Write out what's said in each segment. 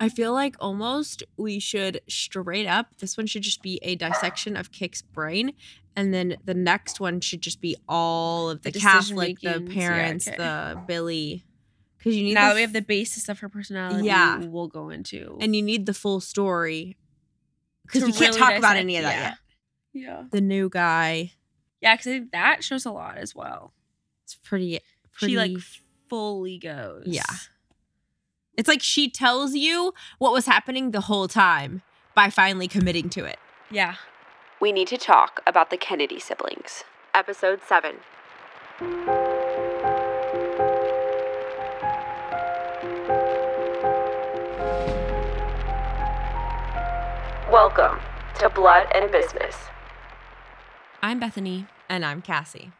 I feel like almost we should straight up. This one should just be a dissection of Kick's brain, and then the next one should just be all of the, The like the decision-makings, yeah, parents, okay. the Billy, because you need now the that we have the basis of her personality, Yeah. we'll go into and you need the full story because we can't really talk about any of that yeah. yet. Yeah, The new guy, yeah, because I think that shows a lot as well. it's pretty. pretty She like fully goes. Yeah. It's like she tells you what was happening the whole time by finally committing to it. yeah. We need to talk about the Kennedy siblings. Episode 7. Welcome to Blood and Business. I'm Bethany. And I'm Cassie.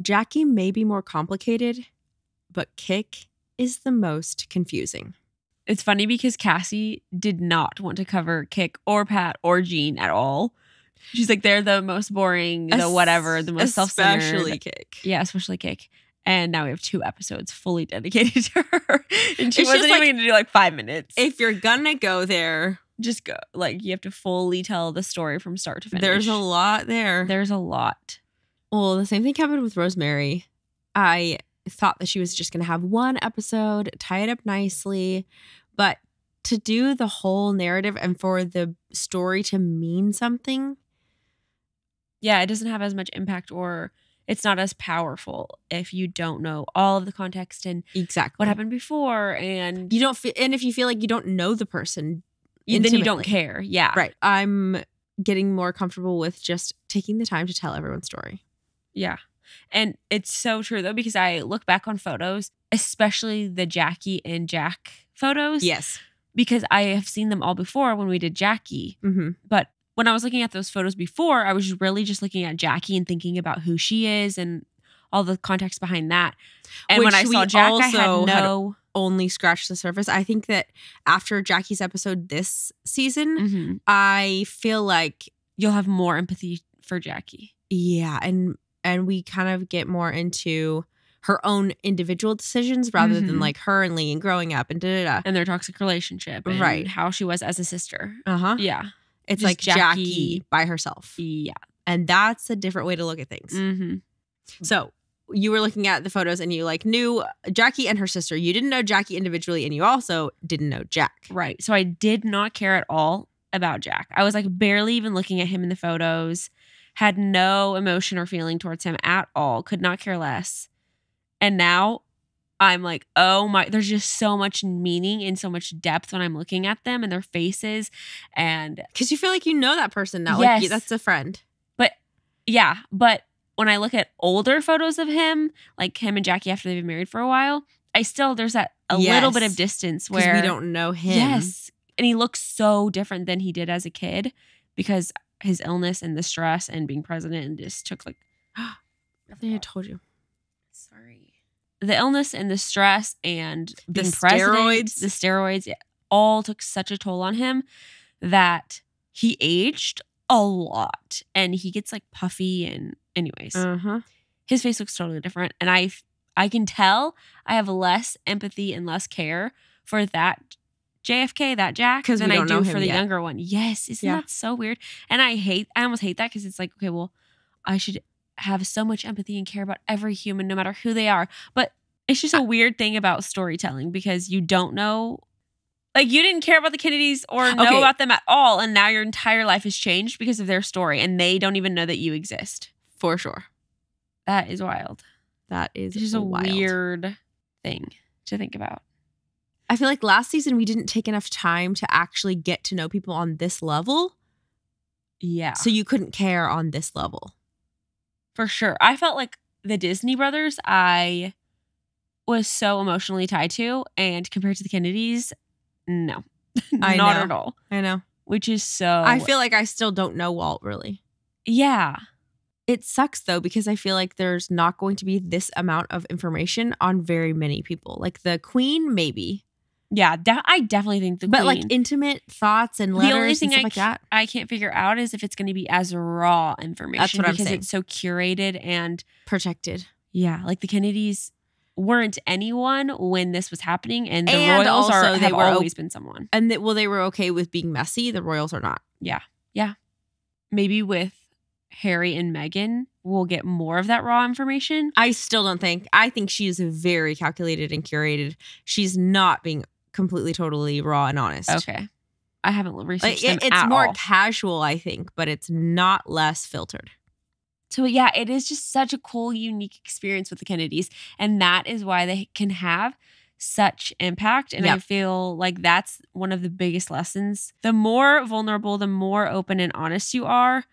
Jackie may be more complicated, but Kick is the most confusing. It's funny because Cassie did not want to cover Kick or Pat or Jean at all. She's like they're the most boring, the whatever, the most self-centered. Especially Kick. Yeah, especially Kick. And now we have two episodes fully dedicated to her. And she It's wasn't just like- even gonna do like five minutes. If you're gonna go there, just go like you have to fully tell the story from start to finish. there's a lot there. There's a lot. Well, the same thing happened with Rosemary. I thought that she was just going to have one episode, tie it up nicely, but to do the whole narrative and for the story to mean something, Yeah, it doesn't have as much impact or it's not as powerful if you don't know all of the context and exactly what happened before and You don't feel, and if you feel like you don't know the person, you, then you don't care. Yeah. right? I'm getting more comfortable with just taking the time to tell everyone's story. Yeah. And it's so true though, because I look back on photos, especially the Jackie and Jack photos. Yes. Because I have seen them all before when we did Jackie. Mm-hmm. But when I was looking at those photos before, I was really just looking at Jackie and thinking about who she is and all the context behind that. And when I saw Jack, I also had had- no. Only scratched the surface. I think that after Jackie's episode this season, Mhm. I feel like You'll have more empathy for Jackie. yeah and and we kind of get more into her own individual decisions rather than Mhm. like her and lee and growing up and da da da. and their toxic relationship and Right. how she was as a sister. uh-huh Yeah. it's just like jackie, Jackie- by herself Yeah. and that's a different way to look at things hmm so you were looking at the photos and you like knew jackie and her sister you didn't know jackie individually and you also didn't know jack Right. So I did not care at all about Jack. I was like barely even looking at him in the photos, had no emotion or feeling towards him at all, could not care less. And now I'm like, oh my, there's just so much meaning and so much depth when I'm looking at them and their faces. And because you feel like you know that person now like that's a friend But yeah, but when I look at older photos of him, like him and Jackie after they've been married for a while, I still, there's that a little bit of distance where we don't know him Yes. And he looks so different than he did as a kid because his illness and the stress and being president and just took like i think i told you sorry. The illness and the stress and The being president, steroids. the steroids it all took such a toll on him that he aged a lot and he gets like puffy and anyways uh-huh his face looks totally different and i i can tell i have less empathy and less care for that jfk that jack than i do for the yet. younger one yes isn't Yeah. that so weird and i hate i almost hate that because it's like okay well i should have so much empathy and care about every human no matter who they are but it's just a weird thing about storytelling because you don't know like you didn't care about the kennedys or know Okay. about them at all and now your entire life has changed because of their story and they don't even know that you exist for sure that is wild that is just a wild. weird thing to think about. I feel like last season we didn't take enough time to actually get to know people on this level. Yeah. So you couldn't care on this level. for sure. I felt like the Disney brothers, I was so emotionally tied to, and compared to the Kennedys, no. I Not know. at all. I know. Which is so I feel like I still don't know Walt really. Yeah. It sucks though because I feel like there's not going to be this amount of information on very many people. Like the Queen, maybe, Yeah. de- I definitely think the but like intimate thoughts and letters the only and thing stuff I, like that. I can't figure out is if it's going to be as raw information That's what I'm because saying. it's so curated and Protected. yeah, like the Kennedys weren't anyone when this was happening, and the And Royals are also they have were always been someone. And that well, they were okay with being messy. The royals are not. Yeah, yeah. Maybe with Harry and Meghan, we'll get more of that raw information. I still don't think. I think she is very calculated and curated. She's not being completely, totally raw and honest. Okay, I haven't researched Like, it- it's more all. casual, I think, but it's not less filtered. So yeah, it is just such a cool, unique experience with the Kennedys, and that is why they can have such impact. And I feel like that's one of the biggest lessons. The more vulnerable, the more open and honest you are,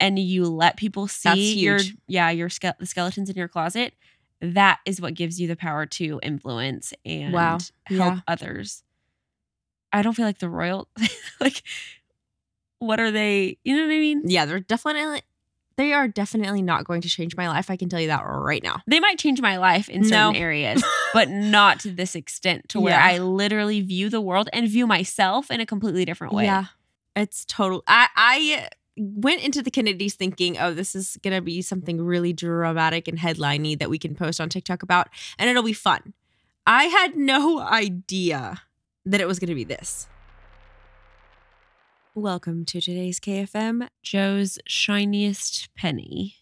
and you let people see your yeah your ske- the skeletons in your closet. That is what gives you the power to influence and Wow. help Yeah. others. I don't feel like the royal like. What are they? You know what I mean? Yeah, they're definitely they are definitely not going to change my life. I can tell you that right now. they might change my life in certain No. areas, but not to this extent to where Yeah. I literally view the world and view myself in a completely different way. Yeah. It's total I I went into the Kennedys thinking, oh, this is gonna be something really dramatic and headliney that we can post on TikTok about, and it'll be fun. I had no idea that it was gonna be this. Welcome to today's KFM. Joe's shiniest penny,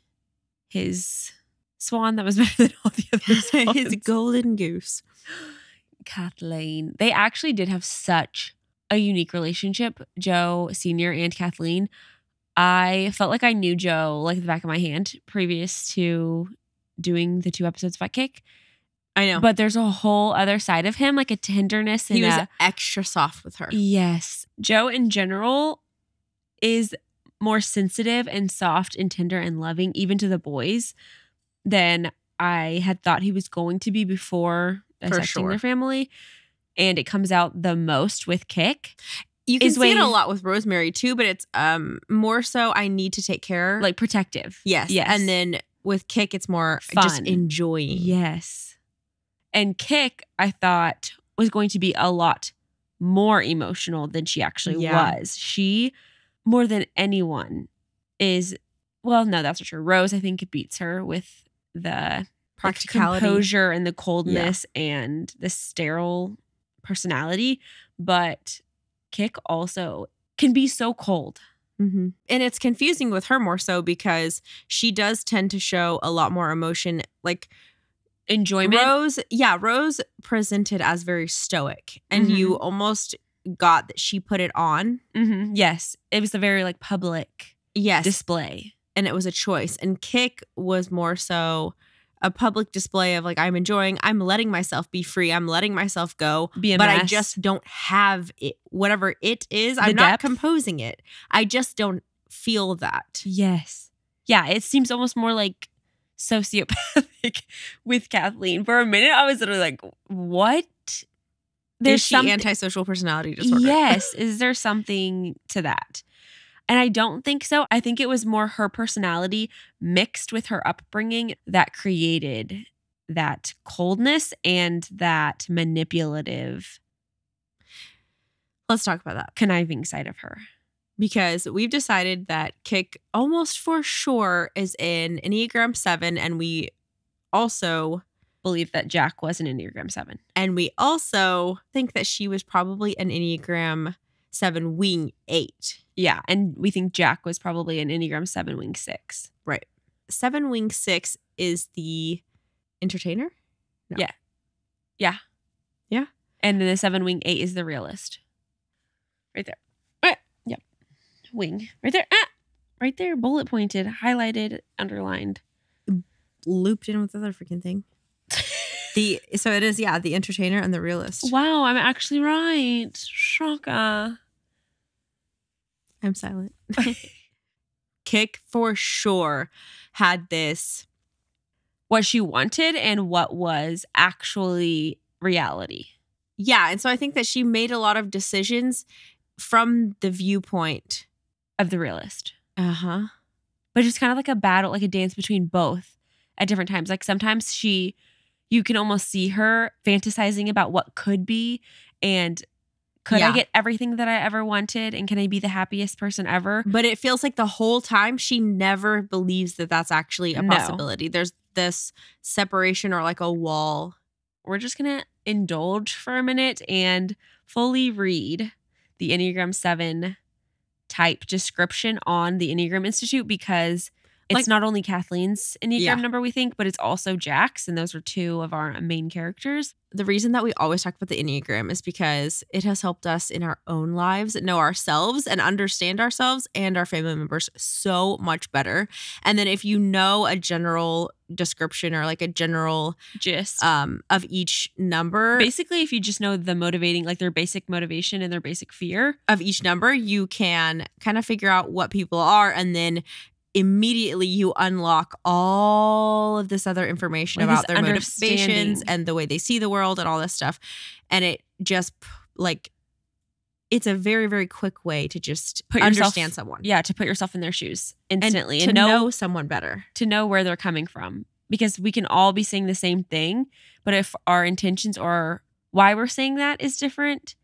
his swan that was better than all the other swans. His golden goose. Kathleen. They actually did have such a unique relationship, Joe Sr. and Kathleen. I felt like I knew Joe like the back of my hand previous to doing the two episodes of Fat Kick. I know. But there's a whole other side of him, like a tenderness and he was a extra soft with her. yes. Joe in general is more sensitive and soft and tender and loving, even to the boys, than I had thought he was going to be before dissecting sure. their family. And it comes out the most with Kick, You can see it a lot with Rosemary too, but it's um more so I need to take care. like protective. yes, yes. And then with Kick, it's more just Fun. enjoying. Yes. And Kick, I thought, was going to be a lot more emotional than she actually Yeah. was. She, more than anyone, is well, no, that's not true. Rose, I think, it beats her with the like, Practicality. composure and the coldness and the sterile personality. But Kick also can be so cold. hmm And it's confusing with her more so because she does tend to show a lot more emotion. Like Enjoyment. Rose, yeah, Rose presented as very stoic, and Mm-hmm. you almost got that she put it on. Mhm. Yes. It was a very like public Yes, display. and it was a choice. And Kick was more so a public display of like I'm enjoying, I'm letting myself be free, I'm letting myself go, Be a but I just don't have it. Whatever it is, The I'm not composing it. I just don't feel that. Yes. Yeah, it seems almost more like sociopathic with Kathleen. For a minute, I was literally like, what? There's she something- antisocial personality disorder. Yes. Is there something to that? And I don't think so. I think it was more her personality mixed with her upbringing that created that coldness and that manipulative, Let's talk about that conniving side of her. because we've decided that Kick almost for sure is in Enneagram 7 and we also Believe that Jack was an Enneagram 7. and we also think that she was probably an Enneagram 7 wing 8. Yeah. And we think Jack was probably an Enneagram 7 wing 6. Right. 7 wing 6 is the entertainer? No. Yeah. Yeah. Yeah. And then the seven wing eight is the realist. Right there. Ah, yep. Wing. Right there. Ah, right there. Bullet pointed, highlighted, underlined. Looped in with the other freaking thing. The so it is yeah, the entertainer and the realist. Wow, I'm actually right. Shaka. I'm silent. Kick for sure had this What she wanted and what was actually reality. Yeah, and so I think that she made a lot of decisions from the viewpoint. Of the realist. Uh-huh. But it's kind of like a battle, like a dance between both at different times. Like sometimes she, you can almost see her fantasizing about what could be and could I get everything that I ever wanted and can I be the happiest person ever? But it feels like the whole time she never believes that that's actually a No. possibility. There's this separation or like a wall. We're just going to indulge for a minute and fully read the Enneagram 7 type description on the Enneagram Institute because it's Like- not only Kathleen's Enneagram Yeah. number, we think, but it's also Jack's. And those are two of our main characters. The reason that we always talk about the Enneagram is because it has helped us in our own lives know ourselves and understand ourselves and our family members so much better. And then if you know a general description or like a general gist um of each number basically, if you just know the motivating, like their basic motivation and their basic fear, of each number, you can kind of figure out what people are and then immediately you unlock all of this other information Like about their motivations and the way they see the world and all this stuff. And it just like it's a very very quick way to just Put yourself- understand someone yeah, to put yourself in their shoes and instantly to and, know, know someone better. to know where they're coming from because we can all be saying the same thing but if our intentions or why we're saying that is different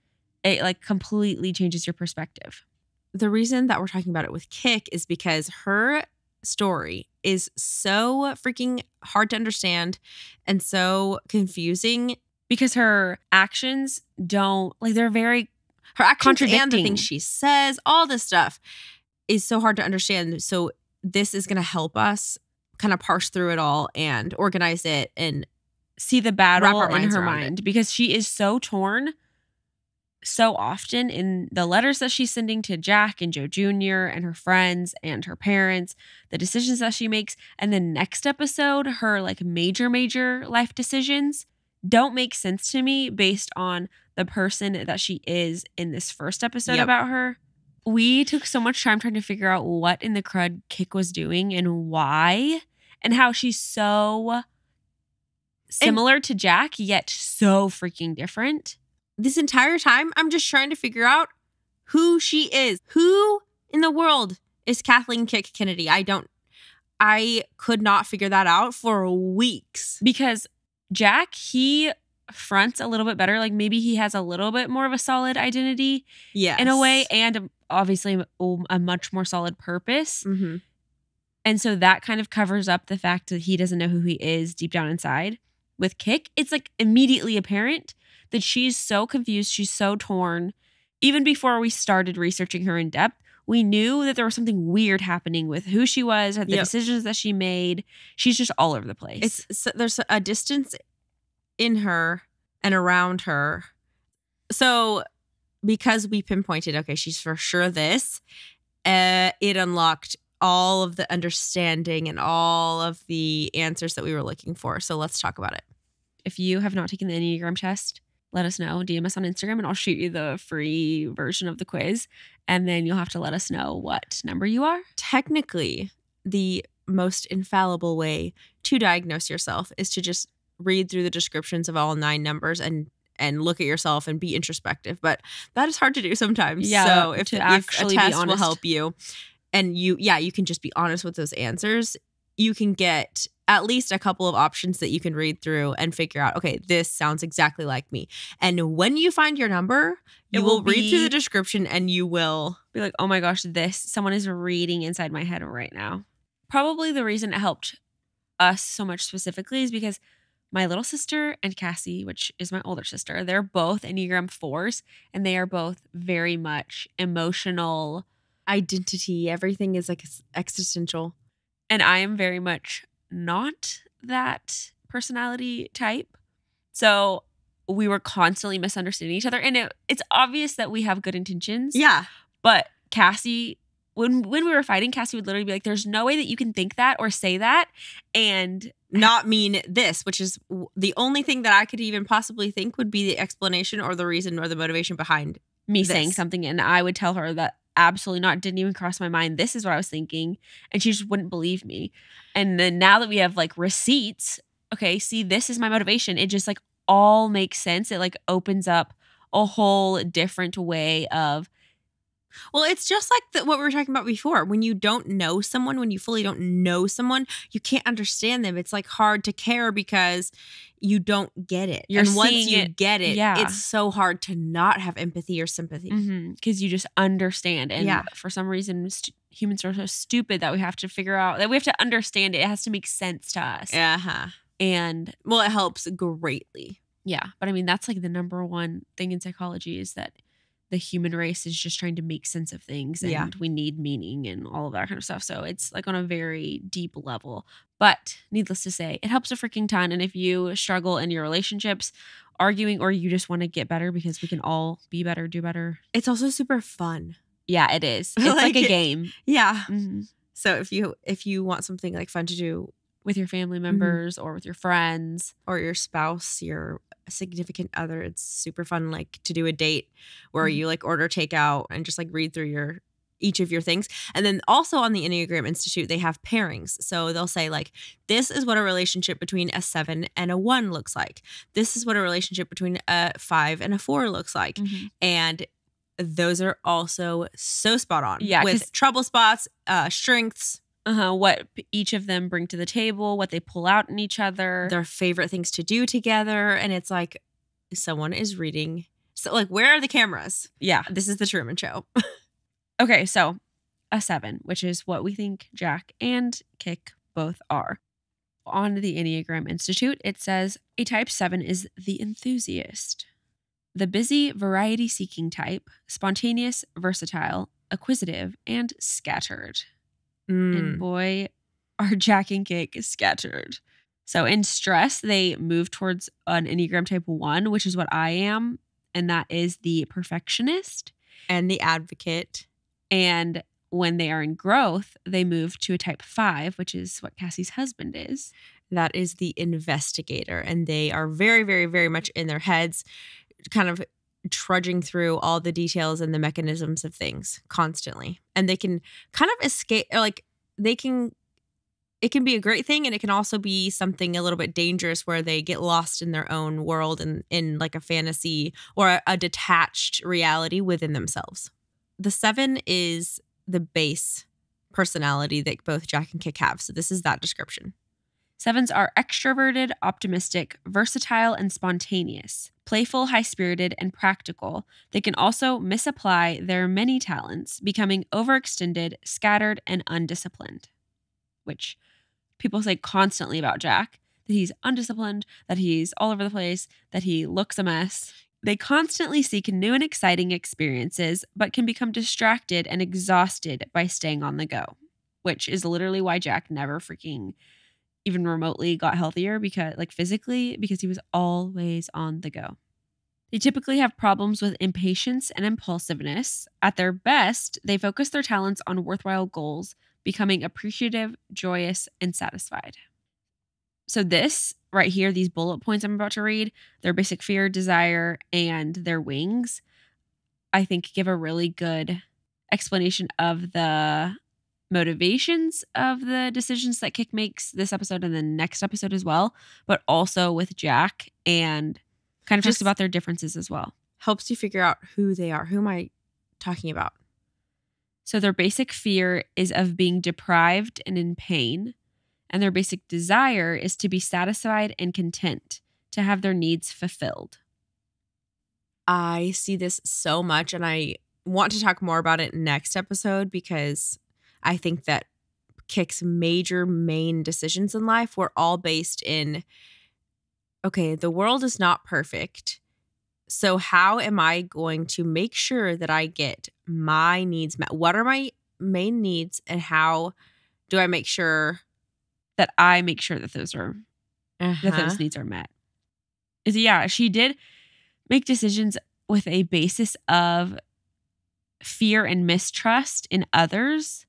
it like completely changes your perspective The reason that we're talking about it with Kick is because her story is so freaking hard to understand and so confusing because her actions don't like they're very her actions and the Contradicting. things she says, all this stuff is so hard to understand. So this is going to help us kind of parse through it all and organize it. And see the battle in her around it. mind because she is so torn so often in the letters that she's sending to Jack and Joe Jr. and her friends and her parents, the decisions that she makes, and the next episode, her like major, major life decisions don't make sense to me based on the person that she is in this first episode Yep. about her. We took so much time trying to figure out what in the crud Kick was doing and why, and how she's so similar to Jack, yet so freaking different. This entire time, I'm just trying to figure out who she is. Who in the world is Kathleen Kick Kennedy? I don't, I could not figure that out for weeks. Because Jack, he fronts a little bit better. Like maybe he has a little bit more of a solid identity Yeah. in a way, and obviously a, much more solid purpose. hmm And so that kind of covers up the fact that he doesn't know who he is deep down inside. With Kick, it's like immediately apparent that she's so confused, she's so torn. Even before we started researching her in depth, we knew that there was something weird happening with who she was, the Yep. decisions that she made. She's just all over the place. It's so there's a distance in her and around her. So because we pinpointed, okay, she's for sure this, uh, it unlocked all of the understanding and all of the answers that we were looking for. So let's talk about it. if you have not taken the Enneagram test, let us know. DM us on Instagram and I'll shoot you the free version of the quiz. And then you'll have to let us know what number you are. Technically, the most infallible way to diagnose yourself is to just read through the descriptions of all nine numbers and and look at yourself and be introspective. But that is hard to do sometimes. Yeah, so if, to if actually a be test will help you, and you, yeah, you can just be honest with those answers. You can get at least a couple of options that you can read through and figure out. Okay, this sounds exactly like me. And when you find your number, It you will will, read through the description and you will. Be like, oh my gosh, this, someone is reading inside my head right now. Probably the reason it helped us so much specifically is because my little sister and Cassie, which is my older sister, they're both Enneagram fours and they are both very much emotional. Identity, everything is like existential. and I am very much not that personality type. So we were constantly misunderstanding each other, and it, it's obvious that we have good intentions. Yeah. But Cassie, when when we were fighting, Cassie would literally be like, "There's no way that you can think that or say that," and not mean this, which is w- the only thing that I could even possibly think would be the explanation or the reason or the motivation behind. me This. saying something, and I would tell her that absolutely not, didn't even cross my mind. This is what I was thinking, and she just wouldn't believe me. And then now that we have like receipts, okay, see, this is my motivation. It just like all makes sense. It like opens up a whole different way of Well, it's just like the, what we were talking about before. When you don't know someone, when you fully don't know someone, you can't understand them. It's like hard to care because you don't get it. You're and once you it- get it, yeah. it's so hard to not have empathy or sympathy. because you just understand. And Yeah. for some reason, st- humans are so stupid that we have to figure out that we have to understand it. It has to make sense to us. Uh-huh. And Well, it helps greatly. yeah, but I mean that's like the number one thing in psychology is that the human race is just trying to make sense of things and Yeah. we need meaning and all of that kind of stuff. So it's like on a very deep level. But needless to say, it helps a freaking ton. And if you struggle in your relationships, arguing, or you just want to get better because we can all be better, do better. It's also super fun. Yeah, it is. It's like, Like a it- game Yeah. Mhm. So if you if you want something like fun to do with your family members or with your friends. or your spouse, your significant other, it's super fun like to do a date where Mhm. you like order takeout and just like read through your each of your things. And then also on the Enneagram Institute, they have pairings. So they'll say like this is what a relationship between a 7 and a 1 looks like. This is what a relationship between a 5 and a 4 looks like. And those are also so spot on. Yeah. with trouble spots, uh strengths, Uh-huh. What each of them bring to the table, what they pull out in each other. their favorite things to do together and it's like someone is reading so like where are the cameras yeah. this is the truman show Okay, so a seven, which is what we think Jack and Kick both are. On the Enneagram Institute, it says a type seven is the enthusiast, the busy, variety seeking type, spontaneous, versatile, acquisitive, and scattered. Mm. And boy, are Jack and Kick scattered. So in stress, they move towards an Enneagram type one, which is what I am. And that is the perfectionist. and the advocate And when they are in growth, they move to a type five, which is what Cassie's husband is. that is the investigator and they are very very very much in their heads kind of trudging through all the details and the mechanisms of things constantly. And they can kind of escape like they can it can be a great thing and it can also be something a little bit dangerous where they get lost in their own world and in like a fantasy or a, a detached reality within themselves. The seven is the base personality that both jack and kick have so this is that description Sevens are extroverted, optimistic, versatile, and spontaneous, playful, high spirited, and practical. They can also misapply their many talents, becoming overextended, scattered, and undisciplined. Which people say constantly about Jack that he's undisciplined, that he's all over the place, that he looks a mess. They constantly seek new and exciting experiences, but can become distracted and exhausted by staying on the go, which is literally why Jack never freaking even remotely got healthier because like physically because he was always on the go. They typically have problems with impatience and impulsiveness. At their best, they focus their talents on worthwhile goals, becoming appreciative, joyous, and satisfied. So this right here these bullet points I'm about to read, their basic fear, desire, and their wings, I think give a really good explanation of the motivations of the decisions that Kick makes this episode and the next episode as well, but also with Jack and kind of Just- just about their differences as well. helps you figure out who they are. Who am I talking about? So their basic fear is of being deprived and in pain, and their basic desire is to be satisfied and content, to have their needs fulfilled. I see this so much and I want to talk more about it next episode because I think that Kick's major main decisions in life were all based in okay, the world is not perfect. So how am I going to make sure that I get my needs met? What are my main needs and how do I make sure That I make sure that those are that Uh-huh. those needs are met. Is yeah, she did make decisions with a basis of fear and mistrust in others.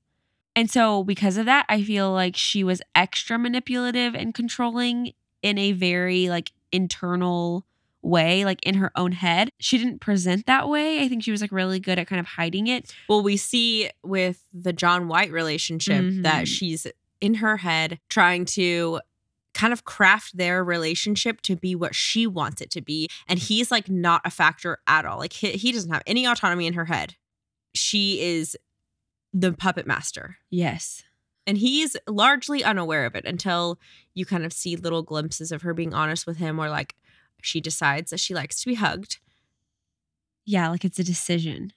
And so because of that, I feel like she was extra manipulative and controlling in a very like internal way, like in her own head. She didn't present that way. I think she was like really good at kind of hiding it. Well, we see with the John White relationship that Mhm. she's in her head trying to kind of craft their relationship to be what she wants it to be. And he's like not a factor at all. Like he, he doesn't have any autonomy in her head. She is the puppet master. Yes. And he's largely unaware of it until you kind of see little glimpses of her being honest with him, or like she decides that she likes to be hugged. Yeah, like it's a decision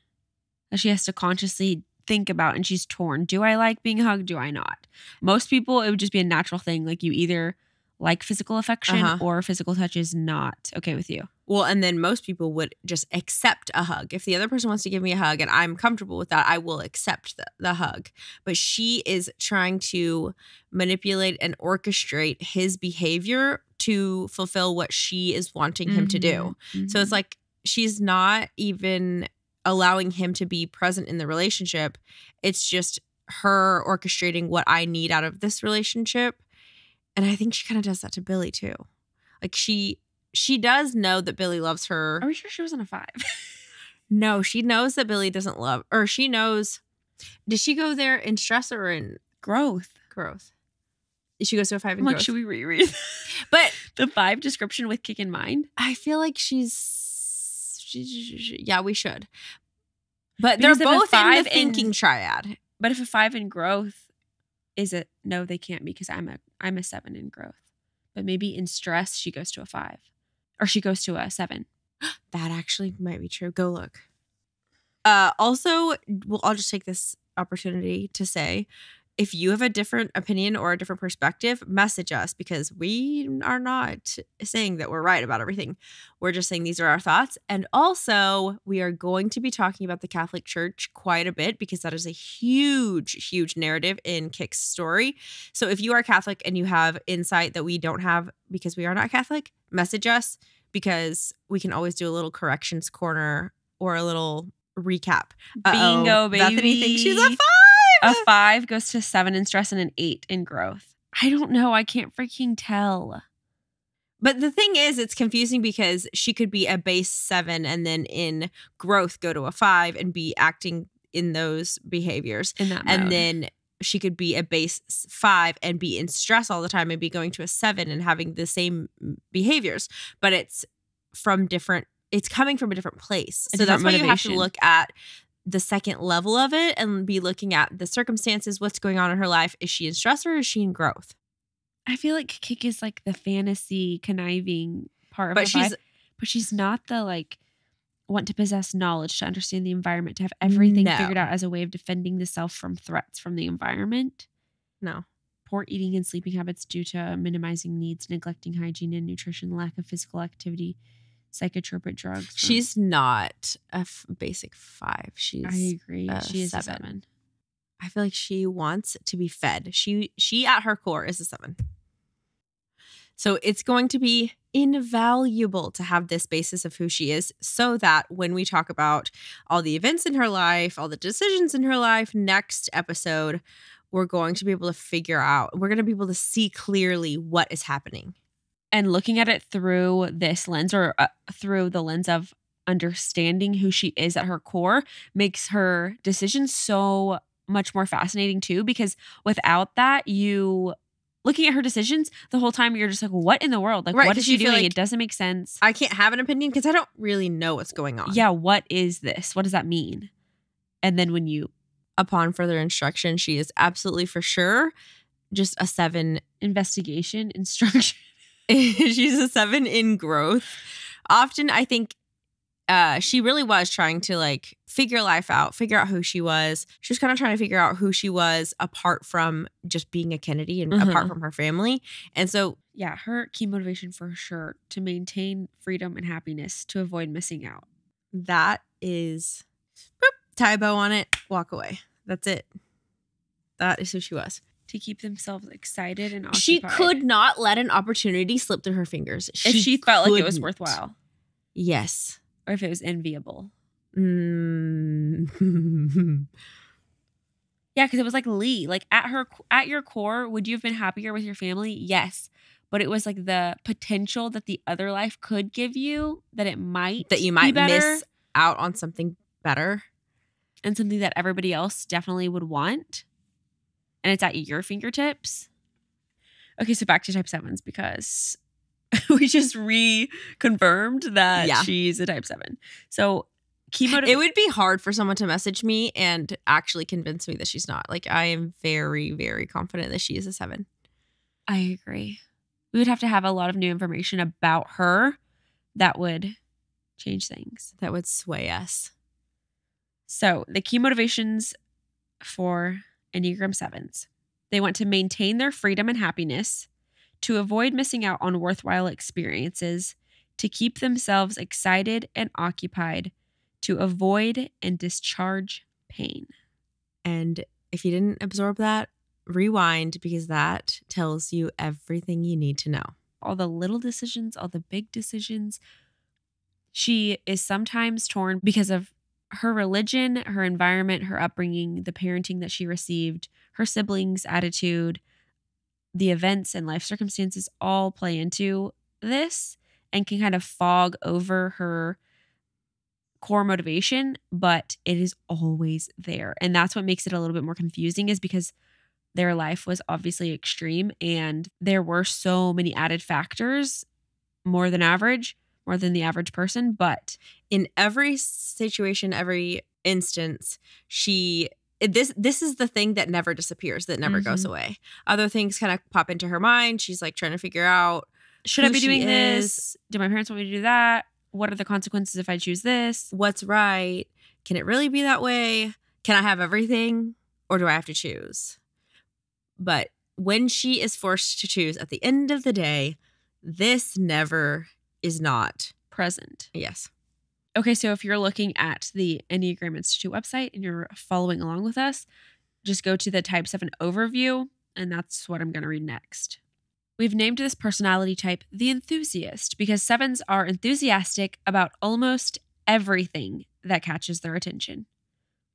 that she has to consciously think about and she's torn. Do I like being hugged? Do I not? Most people, it would just be a natural thing. Like you either like physical affection Uh-huh. or physical touch is not okay with you. Well, and then most people would just accept a hug. If the other person wants to give me a hug and I'm comfortable with that, I will accept the, the hug. But she is trying to manipulate and orchestrate his behavior to fulfill what she is wanting him to do. Mm-hmm. So it's like she's not even allowing him to be present in the relationship. It's just her orchestrating what I need out of this relationship. And I think she kind of does that to Billy too. Like she she does know that Billy loves her. Are we sure she wasn't a five? No, she knows that Billy doesn't love or she knows did she go there in stress or in Growth. growth? She goes to a five in like, growth. should we reread but the five description with kick in mind? I feel like she's she, yeah, we should. But Because they're both in five the in- thinking triad. But if a five in growth is it no, they can't be because I'm a I'm a seven in growth. But maybe in stress she goes to a five. Or she goes to a seven. That actually might be true. Go look. Uh also, well, I'll just take this opportunity to say if you have a different opinion or a different perspective, message us because we are not saying that we're right about everything. We're just saying these are our thoughts. And also, we are going to be talking about the Catholic Church quite a bit because that is a huge, huge narrative in Kick's story. So if you are Catholic and you have insight that we don't have because we are not Catholic, message us because we can always do a little corrections corner or a little recap. Uh-oh, Bingo, Bethany baby. thinks she's a five. A five goes to seven in stress and an eight in growth. I don't know. I can't freaking tell. But the thing is, it's confusing because she could be a base seven and then in growth go to a five and be acting in those behaviors. In that And mode. then she could be a base five and be in stress all the time and be going to a seven and having the same behaviors. But it's from different, it's coming from a different place. A so that's different why you have to look at the second level of it and be looking at the circumstances, what's going on in her life. Is she in stress or is she in growth? I feel like Kick is like the fantasy conniving part of But she's five, but she's not the like want to possess knowledge to understand the environment to have everything No. figured out as a way of defending the self from threats from the environment. no. Poor eating and sleeping habits due to minimizing needs, neglecting hygiene and nutrition, lack of physical activity, psychotropic drugs. She's not a f- basic five. She's. I agree. she is a seven. seven. I feel like she wants to be fed. She she at her core is a seven. So it's going to be invaluable to have this basis of who she is so that when we talk about all the events in her life, all the decisions in her life next episode, we're going to be able to figure out, we're going to be able to see clearly what is happening. And looking at it through this lens or uh, through the lens of understanding who she is at her core makes her decisions so much more fascinating too because without that you looking at her decisions the whole time you're just like what in the world? Like Right, what is she doing? like- it doesn't make sense. I can't have an opinion because I don't really know what's going on. yeah what is this? What does that mean? And then when you Upon further instruction, she is absolutely for sure just a seven investigation instruction she's a seven in growth. Often, I think uh, she really was trying to like figure life out, figure out who she was. She was kind of trying to figure out who she was apart from just being a Kennedy and apart Mhm. from her family. And so, yeah her key motivation for sure to maintain freedom and happiness to avoid missing out that is boop, tie a bow on it, walk away. That's it. That is who she was. To keep themselves excited and occupied. She could not let an opportunity slip through her fingers. if she felt like it was worthwhile Yes. or if it was enviable. Mm. Yeah, because it was like Lee. Like at her at your core, would you have been happier with your family? Yes. But it was like the potential that the other life could give you, that it might that you might better, miss out on something better. and something that everybody else definitely would want. And it's at your fingertips. Okay, so back to type sevens because we just reconfirmed that Yeah. she's a type seven. So motiv- It would be hard for someone to message me and actually convince me that she's not. Like I am very, very confident that she is a seven. I agree. We would have to have a lot of new information about her that would change things. That would sway us. So, the key motivations for Enneagram 7s. They want to maintain their freedom and happiness, to avoid missing out on worthwhile experiences, to keep themselves excited and occupied, to avoid and discharge pain. And if you didn't absorb that, rewind because that tells you everything you need to know. All the little decisions, all the big decisions. She is sometimes torn because of her religion, her environment, her upbringing, the parenting that she received, her siblings' attitude, the events and life circumstances all play into this and can kind of fog over her core motivation, but it is always there. And that's what makes it a little bit more confusing is because their life was obviously extreme and there were so many added factors more than average, more than the average person, but In every situation, every instance, she this this is the thing that never disappears, that never goes Mhm. away. Other things kind of pop into her mind. She's like trying to figure out should I be doing is. this? Do my parents want me to do that? What are the consequences if I choose this? what's right. Can it really be that way? Can I have everything or do I have to choose? But when she is forced to choose at the end of the day, this never is not. Present. Yes. Okay, so if you're looking at the Enneagram Institute website and you're following along with us, just go to the type 7 overview, and that's what I'm going to read next. We've named this personality type the enthusiast because sevens are enthusiastic about almost everything that catches their attention.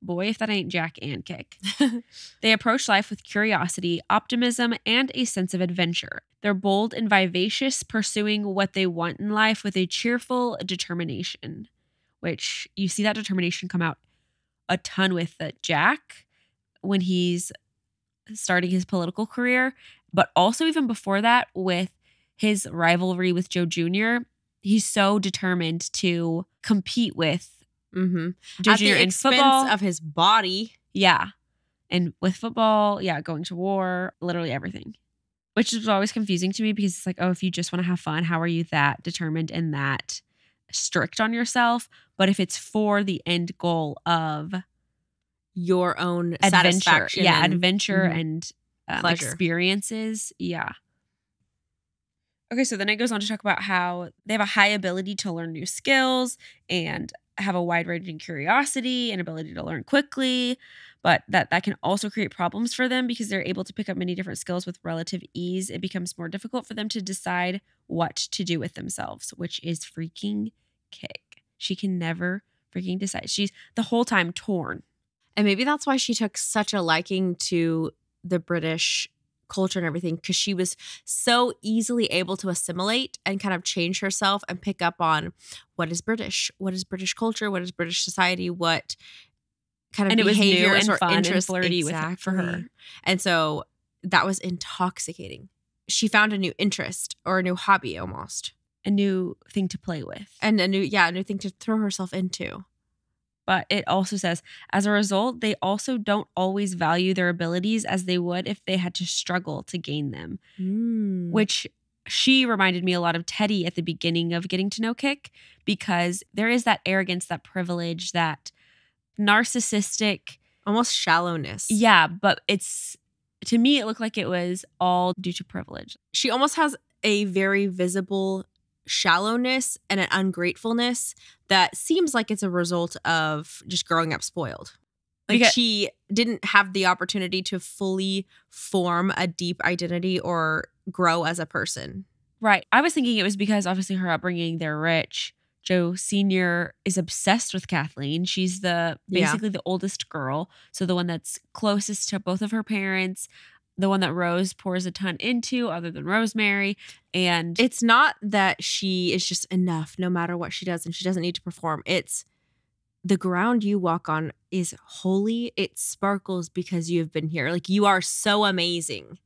Boy, if that ain't Jack and Kick. They approach life with curiosity, optimism, and a sense of adventure. They're bold and vivacious, pursuing what they want in life with a cheerful determination, which you see that determination come out a ton with uh, Jack when he's starting his political career, but also even before that with his rivalry with Joe Jr. He's so determined to compete with Mm-hmm. Joe At Jr. the in expense football. of his body. Yeah. And with football, yeah, going to war, literally everything. Which is always confusing to me because it's like, oh, if you just want to have fun, how are you that determined and that strict on yourself? But if it's for the end goal of Your own adventure, satisfaction. yeah, and- adventure Mhm. and um, experiences, yeah. Okay, so then it goes on to talk about how they have a high ability to learn new skills and have a wide ranging curiosity and ability to learn quickly, but that that can also create problems for them because they're able to pick up many different skills with relative ease. It becomes more difficult for them to decide what to do with themselves, which is freaking kick. She can never freaking decide. She's the whole time torn. And maybe that's why she took such a liking to the British culture and everything because she was so easily able to assimilate and kind of change herself and pick up on what is British, what is British culture, what is British society, what kind of And it was new behaviors and or interests flirty with it for her. And so that was intoxicating. She found a new interest or a new hobby almost. A new thing to play with. And a new, yeah, a new thing to throw herself into. But it also says, as a result, they also don't always value their abilities as they would if they had to struggle to gain them, Mm. which she reminded me a lot of Teddy at the beginning of getting to know Kick because there is that arrogance, that privilege, that narcissistic. almost shallowness. Yeah, but it's to me, it looked like it was all due to privilege. she almost has a very visible shallowness and an ungratefulness that seems like it's a result of just growing up spoiled. Like Because- she didn't have the opportunity to fully form a deep identity or grow as a person. Right. I was thinking it was because obviously her upbringing, they're rich. Joe Sr. is obsessed with Kathleen. She's the Yeah. basically the oldest girl. So the one that's closest to both of her parents, the one that Rose pours a ton into, other than Rosemary. And It's not that she is just enough no matter what she does and she doesn't need to perform. It's the ground you walk on is holy. It sparkles because you have been here. Like you are so amazing.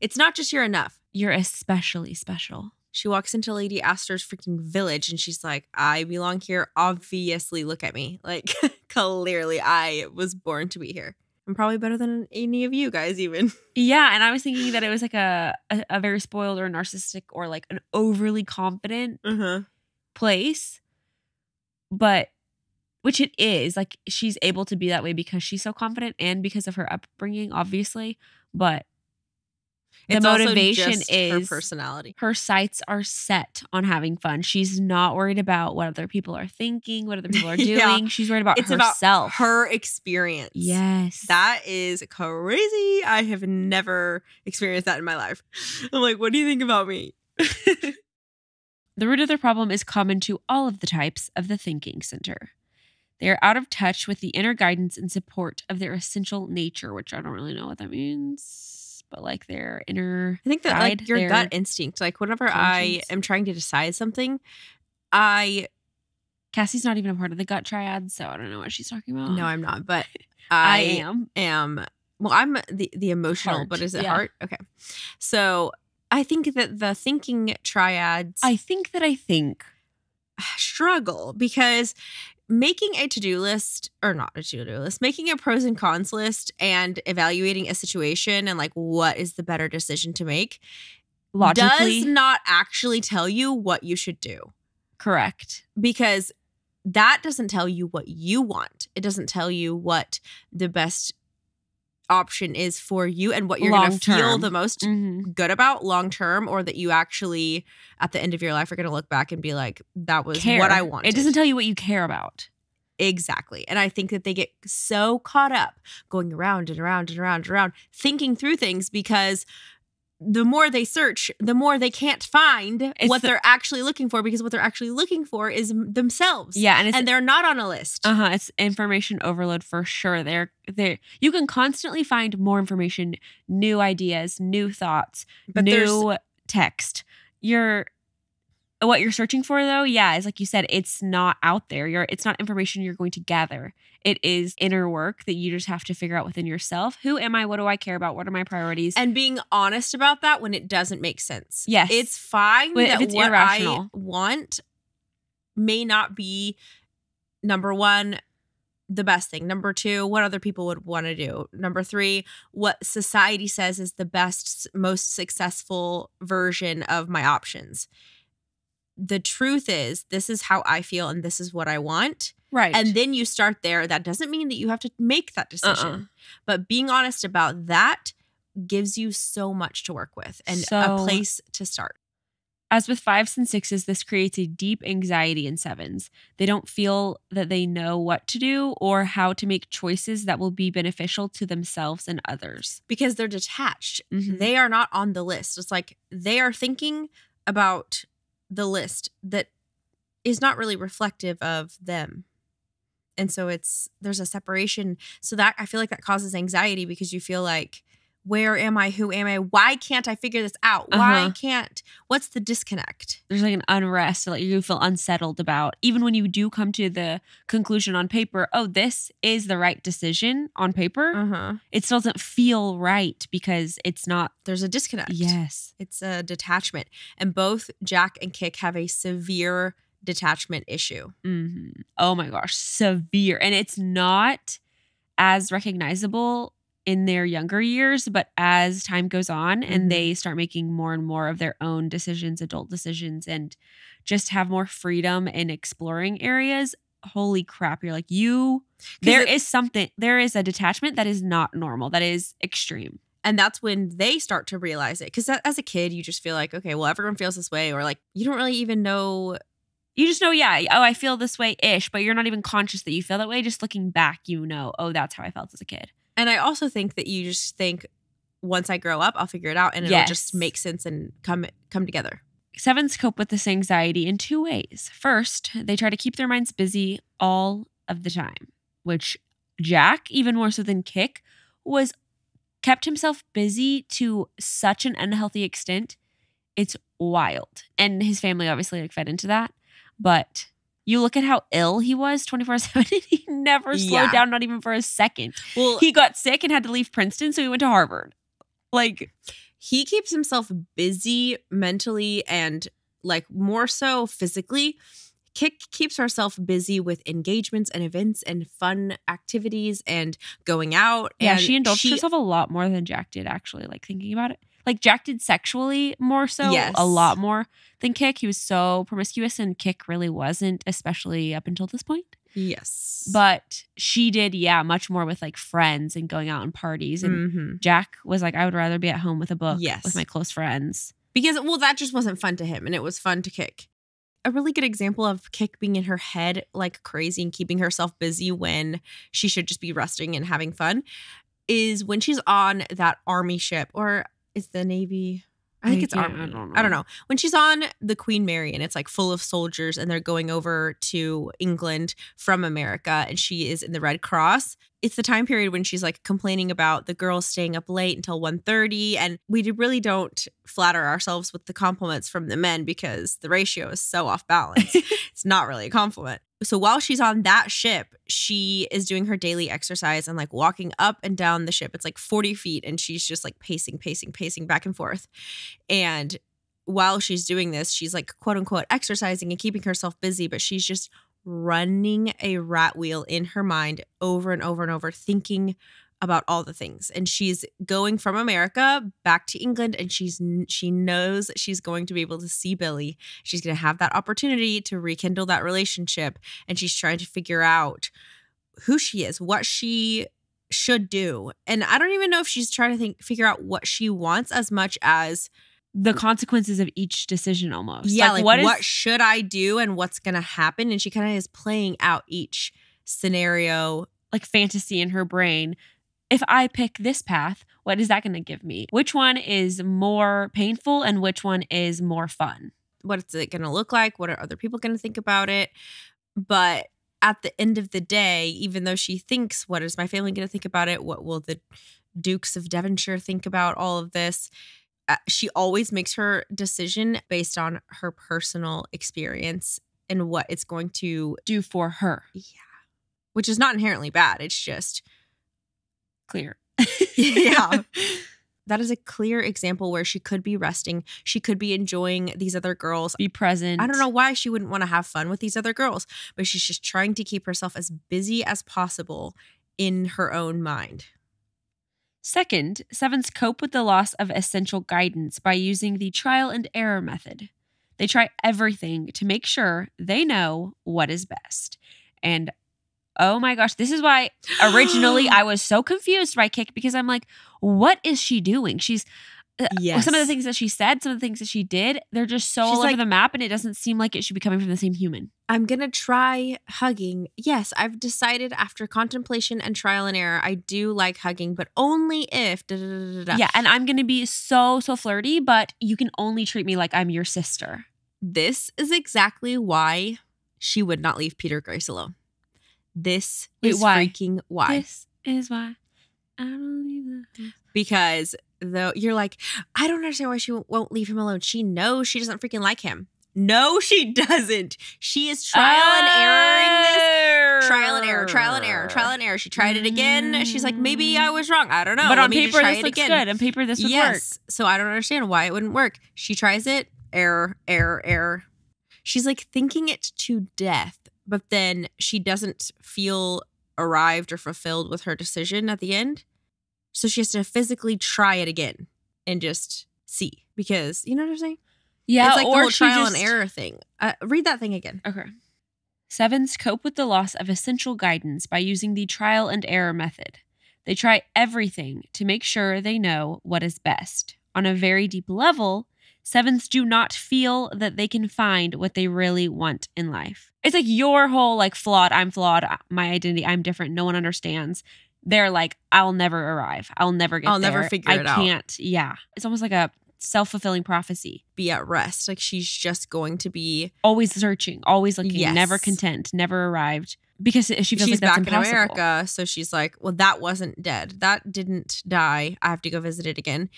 It's not just you're enough. you're especially special. She walks into Lady Astor's freaking village and she's like, I belong here. Obviously, look at me. Like, clearly, I was born to be here. I'm probably better than any of you guys, even. Yeah, and I was thinking that it was like a, a, a very spoiled or narcissistic or like an overly confident Uh-huh. place. But which it is. Like she's able to be that way because she's so confident and because of her upbringing, obviously. But the It's motivation is her personality. her sights are set on having fun. She's not worried about what other people are thinking, what other people are doing. Yeah. She's worried about It's about herself. Her experience. yes. That is crazy. I have never experienced that in my life. I'm like, what do you think about me? The root of their problem is common to all of the types of the thinking center. They are out of touch with the inner guidance and support of their essential nature, which I don't really know what that means, but like their inner. I think that like your gut instinct, like whenever I am trying to decide something, I Cassie's not even a part of the gut triad, so I don't know what she's talking about. no, I'm not, but I, I, am. am. Well, I'm the the emotional, Heart, but is it yeah. heart? Okay, so I think that the thinking triads I think that I think. struggle because making a to-do list or not a to-do list making a pros and cons list and evaluating a situation and like what is the better decision to make Logically does not actually tell you what you should do correct. because that doesn't tell you what you want it doesn't tell you what the best option is for you and what you're going to feel the most Mhm. good about long term or that you actually at the end of your life are going to look back and be like that was Care. what I wanted. It doesn't tell you what you care about. exactly. And I think that they get so caught up going around and around and around and around thinking through things because the more they search, the more they can't find It's what the- they're actually looking for because what they're actually looking for is themselves. Yeah, and it's and they're not on a list. Uh huh. It's information overload for sure. There, there. You can constantly find more information, new ideas, new thoughts, but new text. You're what you're searching for, though. Yeah, is like you said, it's not out there. You're. It's not information you're going to gather. It is inner work that you just have to figure out within yourself. Who am I? What do I care about? What are my priorities? and being honest about that when it doesn't make sense. Yes. It's fine But if that it's what irrational. I want may not be number one, the best thing. Number two, what other people would want to do. Number three, what society says is the best, most successful version of my options. The truth is, this is how I feel and this is what I want. right. And then you start there. That doesn't mean that you have to make that decision. Uh-uh. But being honest about that gives you so much to work with and a place to start. As with fives and sixes, this creates a deep anxiety in sevens. They don't feel that they know what to do or how to make choices that will be beneficial to themselves and others. Because they're detached. Mhm. They are not on the list. It's like they are thinking about the list that is not really reflective of them. And so it's there's a separation. So that I feel like that causes anxiety because you feel like where am I? Who am I? Why can't I figure this out? Why Uh-huh. can't? What's the disconnect? There's like an unrest that you feel unsettled about. Even when you do come to the conclusion on paper, oh, this is the right decision on paper, Uh-huh. it still doesn't feel right because it's not. There's a disconnect. Yes. It's a detachment. And both Jack and Kick have a severe detachment issue. hmm Oh my gosh, severe. And it's not as recognizable in their younger years, but as time goes on Mhm. and they start making more and more of their own decisions, adult decisions, and just have more freedom in exploring areas, holy crap, you're like, you, there it- is something, there is a detachment that is not normal, that is extreme. And that's when they start to realize it. Because as a kid, you just feel like, okay, well, everyone feels this way. Or like, you don't really even know. You just know, yeah, oh, I feel this way ish, but you're not even conscious that you feel that way. Just looking back, you know, oh, that's how I felt as a kid. And I also think that you just think, once I grow up, I'll figure it out and it'll just make sense and come come together. Sevens cope with this anxiety in two ways. First, they try to keep their minds busy all of the time, which Jack, even more so than Kick, was kept himself busy to such an unhealthy extent. It's wild. And his family obviously like fed into that. But you look at how ill he was 24-7 and he never slowed Yeah. down, not even for a second. Well, He got sick and had to leave Princeton, so he went to Harvard. Like, he keeps himself busy mentally and like more so physically. Kick keeps herself busy with engagements and events and fun activities and going out. Yeah, and she indulged herself a lot more than Jack did, actually, like thinking about it. Like Jack did sexually more so, Yes. a lot more than Kick. He was so promiscuous, and Kick really wasn't, especially up until this point. Yes. But she did, yeah, much more with like friends and going out and parties. And Mhm. Jack was like, I would rather be at home with a book Yes. with my close friends. because well that just wasn't fun to him and it was fun to kick a really good example of kick being in her head like crazy and keeping herself busy when she should just be resting and having fun is when she's on that army ship or is the navy I think I it's can't- army. I don't I don't know. know. When she's on the Queen Mary and it's like full of soldiers and they're going over to England from America and she is in the Red Cross. It's the time period when she's like complaining about the girls staying up late until 1.30 and we really don't flatter ourselves with the compliments from the men because the ratio is so off balance. it's not really a compliment. So while she's on that ship, she is doing her daily exercise and like walking up and down the ship. It's like 40 feet and she's just like pacing, pacing, pacing back and forth. And while she's doing this, she's like quote unquote exercising and keeping herself busy, but she's just running a rat wheel in her mind over and over and over, thinking about all the things. And she's going from America back to England and she's she knows she's going to be able to see Billy. She's going to have that opportunity to rekindle that relationship and she's trying to figure out who she is, what she should do. And I don't even know if she's trying to think figure out what she wants as much as The consequences of each decision almost. yeah, like, what what, is should I do and what's gonna happen? And she kind of is playing out each scenario. like fantasy in her brain. If I pick this path, what is that going to give me? Which one is more painful and which one is more fun? What's it gonna look like? What are other people gonna think about it? But at the end of the day, even though she thinks, what is my family gonna think about it? What will the Dukes of Devonshire think about all of this? Uh, she always makes her decision based on her personal experience and what it's going to Do for her. yeah which is not inherently bad it's just Clear. Yeah. that is a clear example where she could be resting she could be enjoying these other girls Be present. i don't know why she wouldn't want to have fun with these other girls but she's just trying to keep herself as busy as possible in her own mind Second, sevens cope with the loss of essential guidance by using the trial and error method. They try everything to make sure they know what is best. And oh my gosh, this is why originally I was so confused by Kick because I'm like, what is she doing? She's Uh, yes some of the things that she said, some of the things that she did, they're just so She's all over like- the map, and it doesn't seem like it should be coming from the same human. i'm gonna try hugging yes i've decided after contemplation and trial and error i do like hugging but only if da, da, da. Yeah, and I'm gonna be so so flirty, but you can only treat me like I'm your sister. this is exactly why she would not leave Peter Grace alone. This Wait, is why? freaking why. This is why I don't leave the house. Because though you're like, I don't understand why she won't leave him alone. She knows she doesn't freaking like him. No, she doesn't. She is trial and erroring this. Trial and error, trial and error, trial and error. She tried it again. She's like, maybe I mm. was wrong. I don't know. but Let on paper, this looks again. good. On paper, this would work. So I don't understand why it wouldn't work. She tries it, error, error, error. She's like thinking it to death, but then she doesn't feel arrived or fulfilled with her decision at the end. So she has to physically try it again and just see because you know what I'm saying? Yeah, it's like or the whole trial just, and error thing. Uh, read that thing again. Okay. Sevens cope with the loss of essential guidance by using the trial and error method. They try everything to make sure they know what is best. On a very deep level, sevens do not feel that they can find what they really want in life. It's like your whole like flawed, I'm flawed, uh, my identity, I'm different, no one understands. They're like, I'll never arrive. I'll never get I'll never there. figure I it out." I can't. Yeah. It's almost like a self-fulfilling prophecy. Be at rest. Like she's just going to be. always searching, always looking, Yes. never content, never arrived because she feels she's like that's back impossible. in America, so she's like, "Well, that wasn't dead. That didn't die. I have to go visit it again."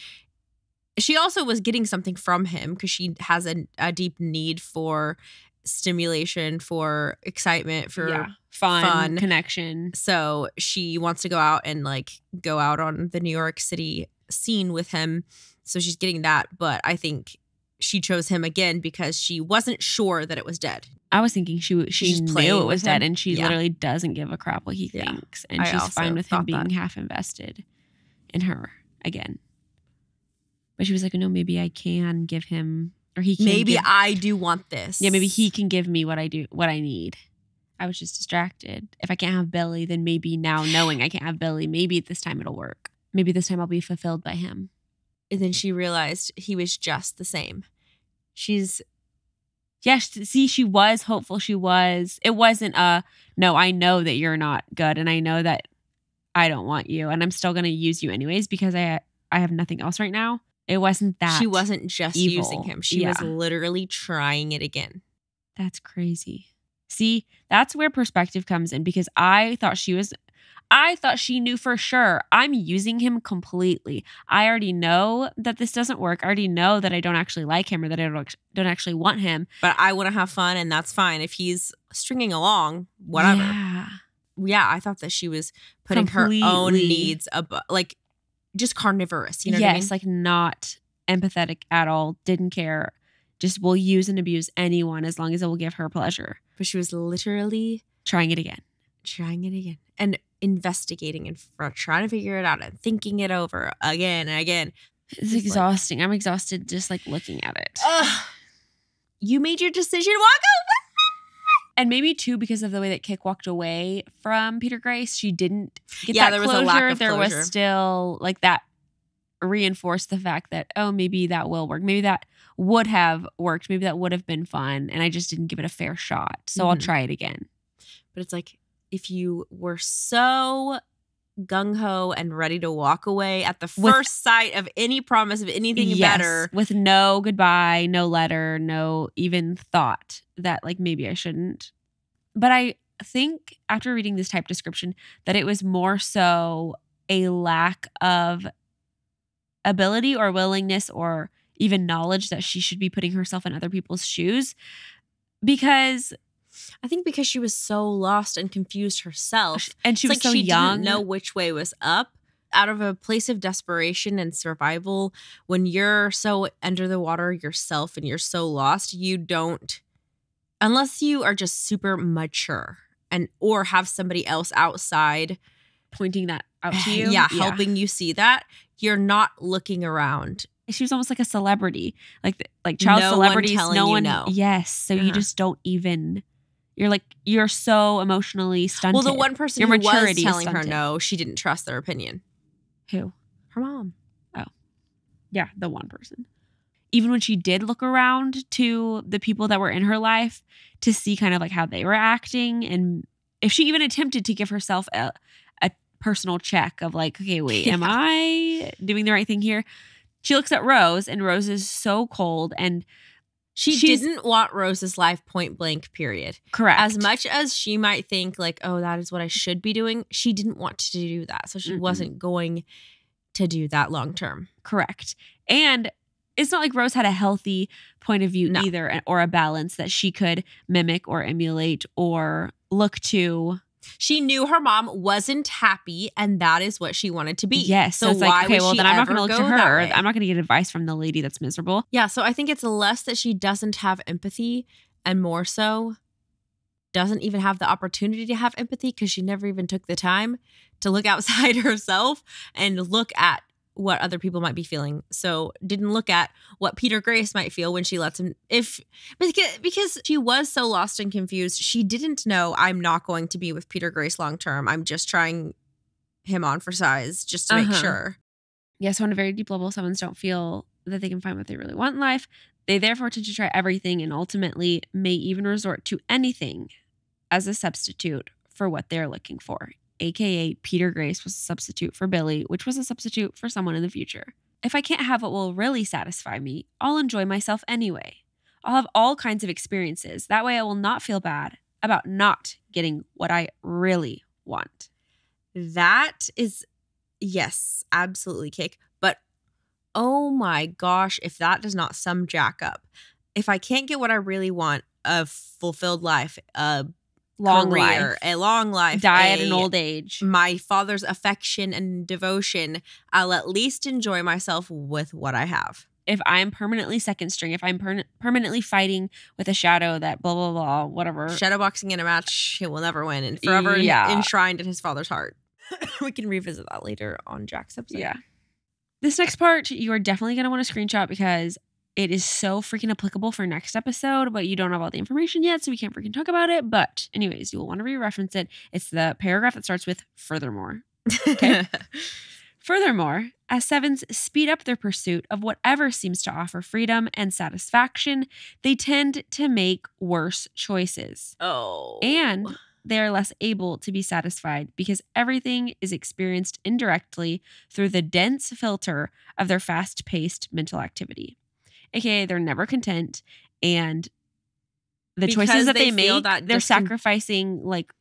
She also was getting something from him because she has a, a deep need for stimulation, for excitement, for yeah, fun, fun. connection. so she wants to go out and like go out on the New York City scene with him. So she's getting that, but I think she chose him again because she wasn't sure that it was dead. I was thinking she she just knew it was dead, him. and she Yeah. literally doesn't give a crap what he Yeah. thinks, and I she's fine with him being that. half invested in her again. But she was like, "No, maybe I can give him, or he can Maybe give- I do want this. yeah, maybe he can give me what I do, what I need." I was just distracted. If I can't have Billy, then maybe now knowing I can't have Billy, maybe this time it'll work. Maybe this time I'll be fulfilled by him. And then she realized he was just the same. She's Yes, see, she was hopeful. She was. It wasn't a no, I know that you're not good and I know that I don't want you and I'm still going to use you anyways because I I have nothing else right now. It wasn't that. she wasn't just evil. using him. She was literally trying it again. That's crazy. See, that's where perspective comes in because I thought she was I thought she knew for sure. I'm using him completely. I already know that this doesn't work. I already know that I don't actually like him or that I don't, don't actually want him. But I want to have fun and that's fine if he's stringing along, whatever. Yeah. Yeah, I thought that she was putting her own needs above like just carnivorous, you know yes, what I mean? like not empathetic at all. Didn't care. Just will use and abuse anyone as long as it will give her pleasure. but she was literally Trying it again. trying it again and investigating and trying to figure it out and thinking it over again and again. It's It's like- exhausting. I'm exhausted just like looking at it. Ugh. You made your decision. Walk away. and maybe too because of the way that Kick walked away from Peter Grace, she didn't get Yeah, that there was a closure. lack of there closure. was still like that reinforced the fact that oh maybe that will work. Maybe that would have worked. Maybe that would have been fun, and I just didn't give it a fair shot. So I'll Mhm. try it again. But it's like if you were so gung ho and ready to walk away at the With- first sight of any promise of anything Yes, better. with no goodbye, no letter, no even thought that like maybe I shouldn't. But I think after reading this type description that it was more so a lack of ability or willingness or even knowledge that she should be putting herself in other people's shoes because I think because she was so lost and confused herself. and she was like so she young didn't know which way was up. Out of a place of desperation and survival, when you're so under the water yourself and you're so lost, you don't, unless you are just super mature and or have somebody else outside, pointing that out to you yeah, helping you see that. You're not looking around. She was almost like a celebrity, like like child No one celebrities. telling no you one, no. yes. So you Uh-huh. just don't even. You're like you're so emotionally stunted. Well, the one person Your who was telling her no, she didn't trust their opinion. who, Her mom. Oh, yeah, the one person. Even when she did look around to the people that were in her life to see kind of like how they were acting, and if she even attempted to give herself a a personal check of like, okay, wait, am I doing the right thing here? She looks at Rose, and Rose is so cold and She didn't want Rose's life point blank, period. correct. as much as she might think like oh that is what i should be doing she didn't want to do that so she Mm-mm. wasn't going to do that long term Correct. And it's not like Rose had a healthy point of view No. either, or a balance that she could mimic or emulate or look to. She knew her mom wasn't happy and that is what she wanted to be Yes. so So it's why like, okay, well, then I'm not going to look to her. I'm not going to get advice from the lady that's miserable. yeah so i think it's less that she doesn't have empathy and more so doesn't even have the opportunity to have empathy because she never even took the time to look outside herself and look at what other people might be feeling. So didn't look at what Peter Grace might feel when she lets him if because she was so lost and confused, she didn't know I'm not going to be with Peter Grace long term. I'm just trying him on for size just to make Uh-huh. sure. Yeah. So on a very deep level, sevens don't feel that they can find what they really want in life. They therefore tend to try everything and ultimately may even resort to anything as a substitute for what they're looking for. AKA Peter Grace was a substitute for Billy, which was a substitute for someone in the future. If I can't have what will really satisfy me, I'll enjoy myself anyway. I'll have all kinds of experiences. That way I will not feel bad about not getting what I really want. That is yes, absolutely cake. But oh my gosh, if that does not sum Jack up. If I can't get what I really want, a fulfilled life, a Long career, life. a long life, Die at an old age. my father's affection and devotion, I'll at least enjoy myself with what I have. if I'm permanently second string, if I'm per- permanently fighting with a shadow that blah blah blah whatever. Shadowboxing in a match, he will never win and forever Yeah. enshrined in his father's heart. we can revisit that later on Jack's episode. yeah. This next part you are definitely going to want to screenshot because it is so freaking applicable for next episode, but you don't have all the information yet, so we can't freaking talk about it. But, anyways, you will want to re reference it. It's the paragraph that starts with furthermore. Okay. Furthermore, as sevens speed up their pursuit of whatever seems to offer freedom and satisfaction, they tend to make worse choices. oh. And they are less able to be satisfied because everything is experienced indirectly through the dense filter of their fast paced mental activity. AKA, they're never content and the Because choices that they they, make, that they're sacrificing like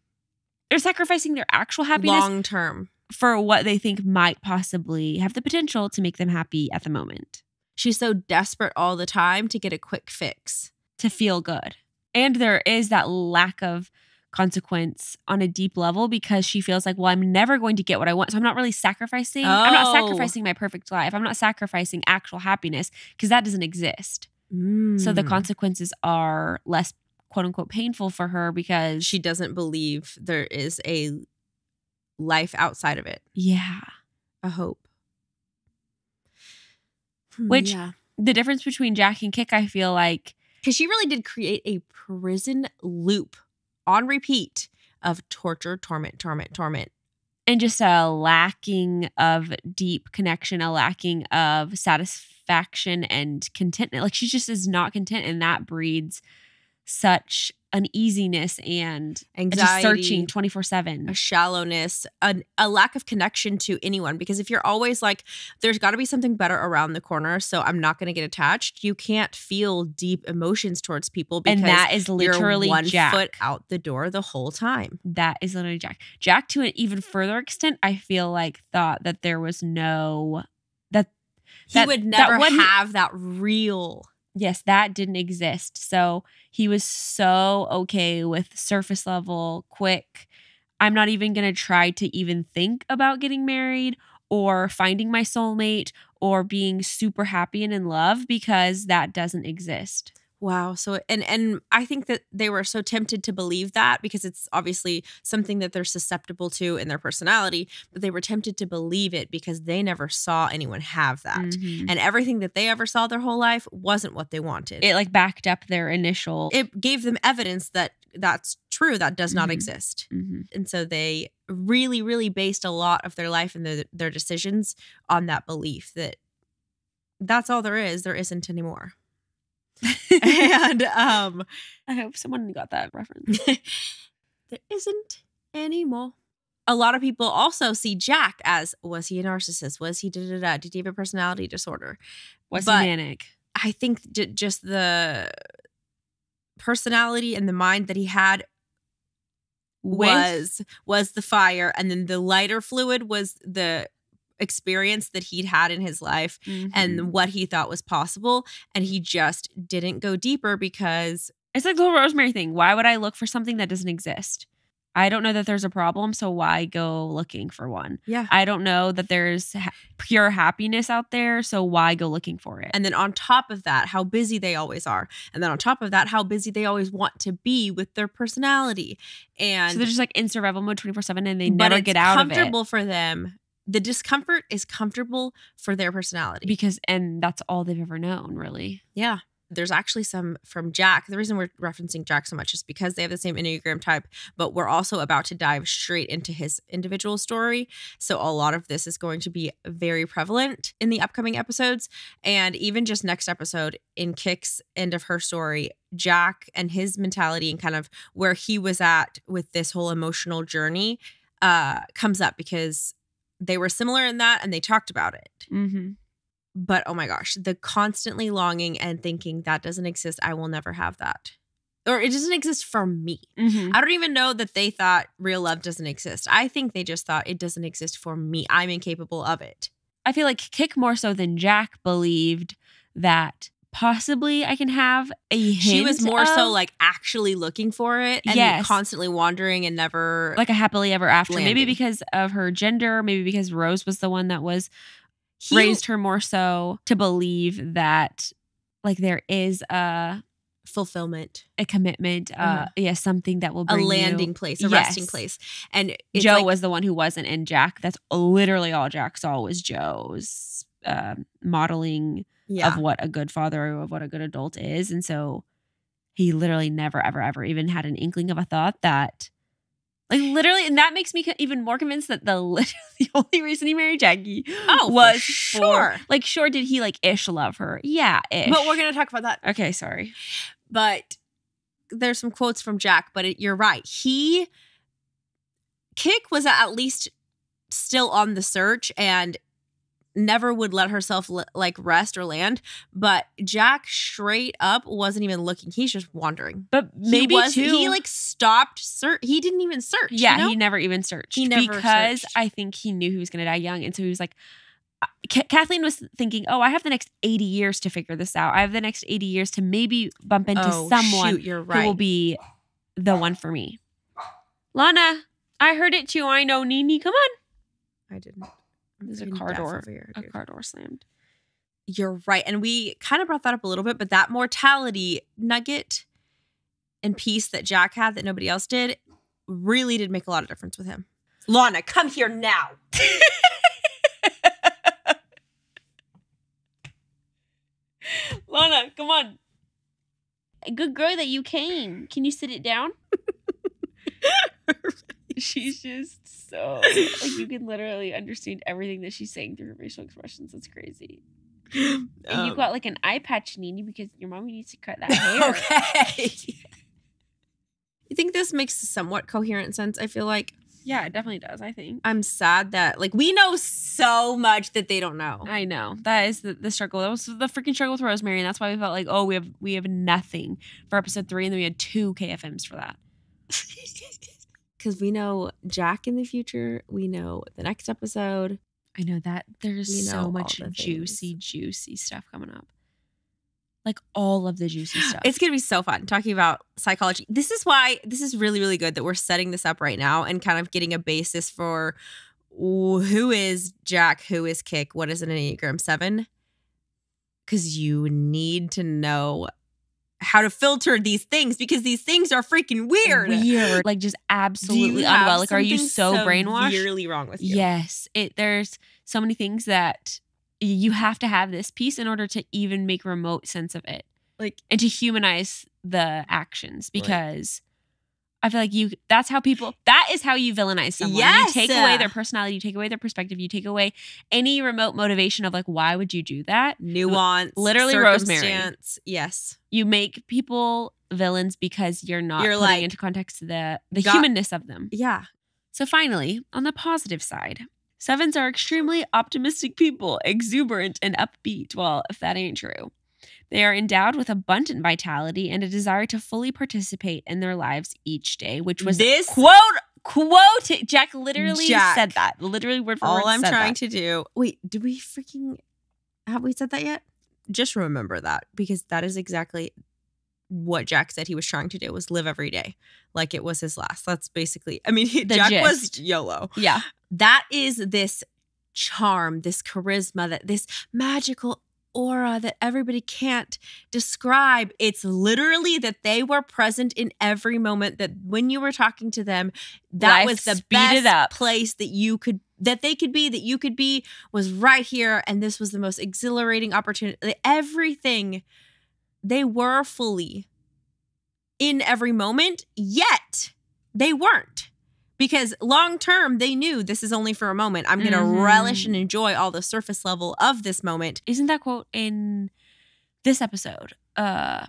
they're sacrificing their actual happiness long term. for what they think might possibly have the potential to make them happy at the moment, She's so desperate all the time to get a quick fix. to feel good. And there is that lack of consequence on a deep level because she feels like, well, I'm never going to get what I want. So I'm not really sacrificing. I'm not Oh. sacrificing my perfect life. I'm not sacrificing actual happiness because that doesn't exist. So the Mm. consequences are less quote unquote painful for her because she doesn't believe there is a life outside of it, yeah. a hope. Hmm, Which- yeah. The difference between Jack and Kick, I feel like Because she really did create a prison loop on repeat of torture, torment, torment, torment. and just a lacking of deep connection, a lacking of satisfaction and contentment. Like she just is not content, and that breeds such uneasiness and just Anxiety, searching twenty four seven. a shallowness, a, a lack of connection to anyone. Because if you're always like, there's got to be something better around the corner, so I'm not going to get attached, you can't feel deep emotions towards people because And that is literally you're one Jack. foot out the door the whole time. That is literally Jack. Jack, to an even further extent, I feel like thought that there was no that He That- would never wasn't- have that real. Yes, that didn't exist. So he was so okay with surface level, quick. I'm not even going to try to even think about getting married or finding my soulmate or being super happy and in love because that doesn't exist. Wow. So and and I think that they were so tempted to believe that because it's obviously something that they're susceptible to in their personality, but they were tempted to believe it because they never saw anyone have that. Mhm. And everything that they ever saw their whole life wasn't what they wanted. It like backed up their initial. it gave them evidence that that's true, that does not Mhm. exist. Mhm. And so they really, really based a lot of their life and their, their decisions on that belief that that's all there is. There isn't anymore. and um I hope someone got that reference. there isn't anymore. A lot of people also see Jack as was he a narcissist? Was he da da da? Did he have a personality disorder? Was But- he manic? I think just the personality and the mind that he had was was the fire, and then the lighter fluid was the experience that he'd had in his life Mhm. and what he thought was possible, and he just didn't go deeper because It's like the whole Rosemary thing. Why would I look for something that doesn't exist? I don't know that there's a problem, so why go looking for one? yeah. I don't know that there's ha- pure happiness out there, so why go looking for it? And then on top of that, how busy they always are. And then on top of that, how busy they always want to be with their personality. And so they're just like in survival mode 24 7 and they never get out of it. comfortable for them. The discomfort is comfortable for their personality. Because, and that's all they've ever known, really. yeah. There's actually some from Jack. The reason we're referencing Jack so much is because they have the same Enneagram type, but we're also about to dive straight into his individual story. So a lot of this is going to be very prevalent in the upcoming episodes. And even just next episode in Kick's end of her story, Jack and his mentality and kind of where he was at with this whole emotional journey uh, comes up because they were similar in that and they talked about it Mm-hmm. but oh my gosh, the constantly longing and thinking that doesn't exist. I will never have that. Or it doesn't exist for me. Mm-hmm. I don't even know that they thought real love doesn't exist. I think they just thought it doesn't exist for me. I'm incapable of it. I feel like Kick more so than Jack believed that possibly I can have a hint She was more so like actually looking for it and Yes. constantly wandering and never like a happily ever after. Maybe because of her gender, maybe because Rose was the one that was he, raised her more so to believe that like there is a fulfillment, a commitment, uh yeah, something that will Mm-hmm. a bring you- landing place, a resting place. And Joe like- was the one who wasn't, and Jack. That's literally all Jack saw was Joe's uh, modeling Yeah. of what a good father or of what a good adult is. And so he literally never, ever, ever even had an inkling of a thought that, like, literally, and that makes me even more convinced that the the only reason he married Jackie Oh, for was sure. like, sure, did he like ish love her? Yeah, ish. but we're gonna talk about that. okay. Sorry. But there's some quotes from Jack, but it, you're right. He Kick was at least still on the search and never would let herself li- like rest or land. But Jack straight up wasn't even looking. He's just wandering. But maybe he was too. he like stopped search. He didn't even search. Yeah, you know? he never even searched. He never because searched. I think he knew he was going to die young, and so he was like, uh, Kathleen was thinking, "Oh, I have the next eighty years to figure this out. I have the next eighty years to maybe bump into Oh, someone shoot, you're who will be the one for me." Lana, I heard it too. I know, Nini. Come on. I didn't. I'm There's a car door. here, A car door slammed. You're right. And we kind of brought that up a little bit, but that mortality nugget and piece that Jack had that nobody else did really did make a lot of difference with him. Lana, come here now. Lana, come on. A good girl that you came. Can you sit it down? she's just so like you can literally understand everything that she's saying through her facial expressions. It's crazy. And Um, you got like an eye patch, Nini, because your mommy needs to cut that hair. okay. you think this makes somewhat coherent sense? I feel like Yeah, it definitely does. I think. I'm sad that like we know so much that they don't know. I know that is the, the struggle. That was the freaking struggle with Rosemary, and that's why we felt like, oh, we have we have nothing for episode three, and then we had two KFMs for that. Because we know Jack in the future. We know the next episode. I know that there's We so much the juicy, juicy stuff coming up. Like all of the juicy stuff. It's gonna be so fun talking about psychology. This is why this is really, really good that we're setting this up right now and kind of getting a basis for who is Jack, who is Kick, what is an Enneagram Seven. Because you need to know how to filter these things because these things are freaking weird. weird, like just absolutely unwell. Like, are you so brainwashed? Severely wrong with you. Yes, it. There's so many things that you have to have this piece in order to even make remote sense of it. Like and to humanize the actions because I feel like you that's how people that is how you villainize someone. Yes. You take away their personality, you take away their perspective, you take away any remote motivation of like why would you do that? nuance, Literally Rosemary. Yes. You make people villains because you're not You're putting like, into context the the got- humanness of them. Yeah. So finally, on the positive side, sevens are extremely optimistic people, exuberant and upbeat. Well, if that ain't true. They are endowed with abundant vitality and a desire to fully participate in their lives each day, which was this quote quote Jack literally Jack. said that. Literally word for word. all I'm trying that. to do. Wait, did we freaking have we said that yet? Just remember that because that is exactly what Jack said he was trying to do was live every day like it was his last. That's basically. I mean, Jack was. YOLO. Yeah. That is this charm, this charisma, that this magical aura that everybody can't describe. It's literally that they were present in every moment that when you were talking to them, that Life was the best place that you could that they could be that you could be was right here and this was the most exhilarating opportunity. Everything they were fully in every moment, yet they weren't. Because long term, they knew this is only for a moment. I'm going to Mhm. relish and enjoy all the surface level of this moment. Isn't that quote in this episode? Uh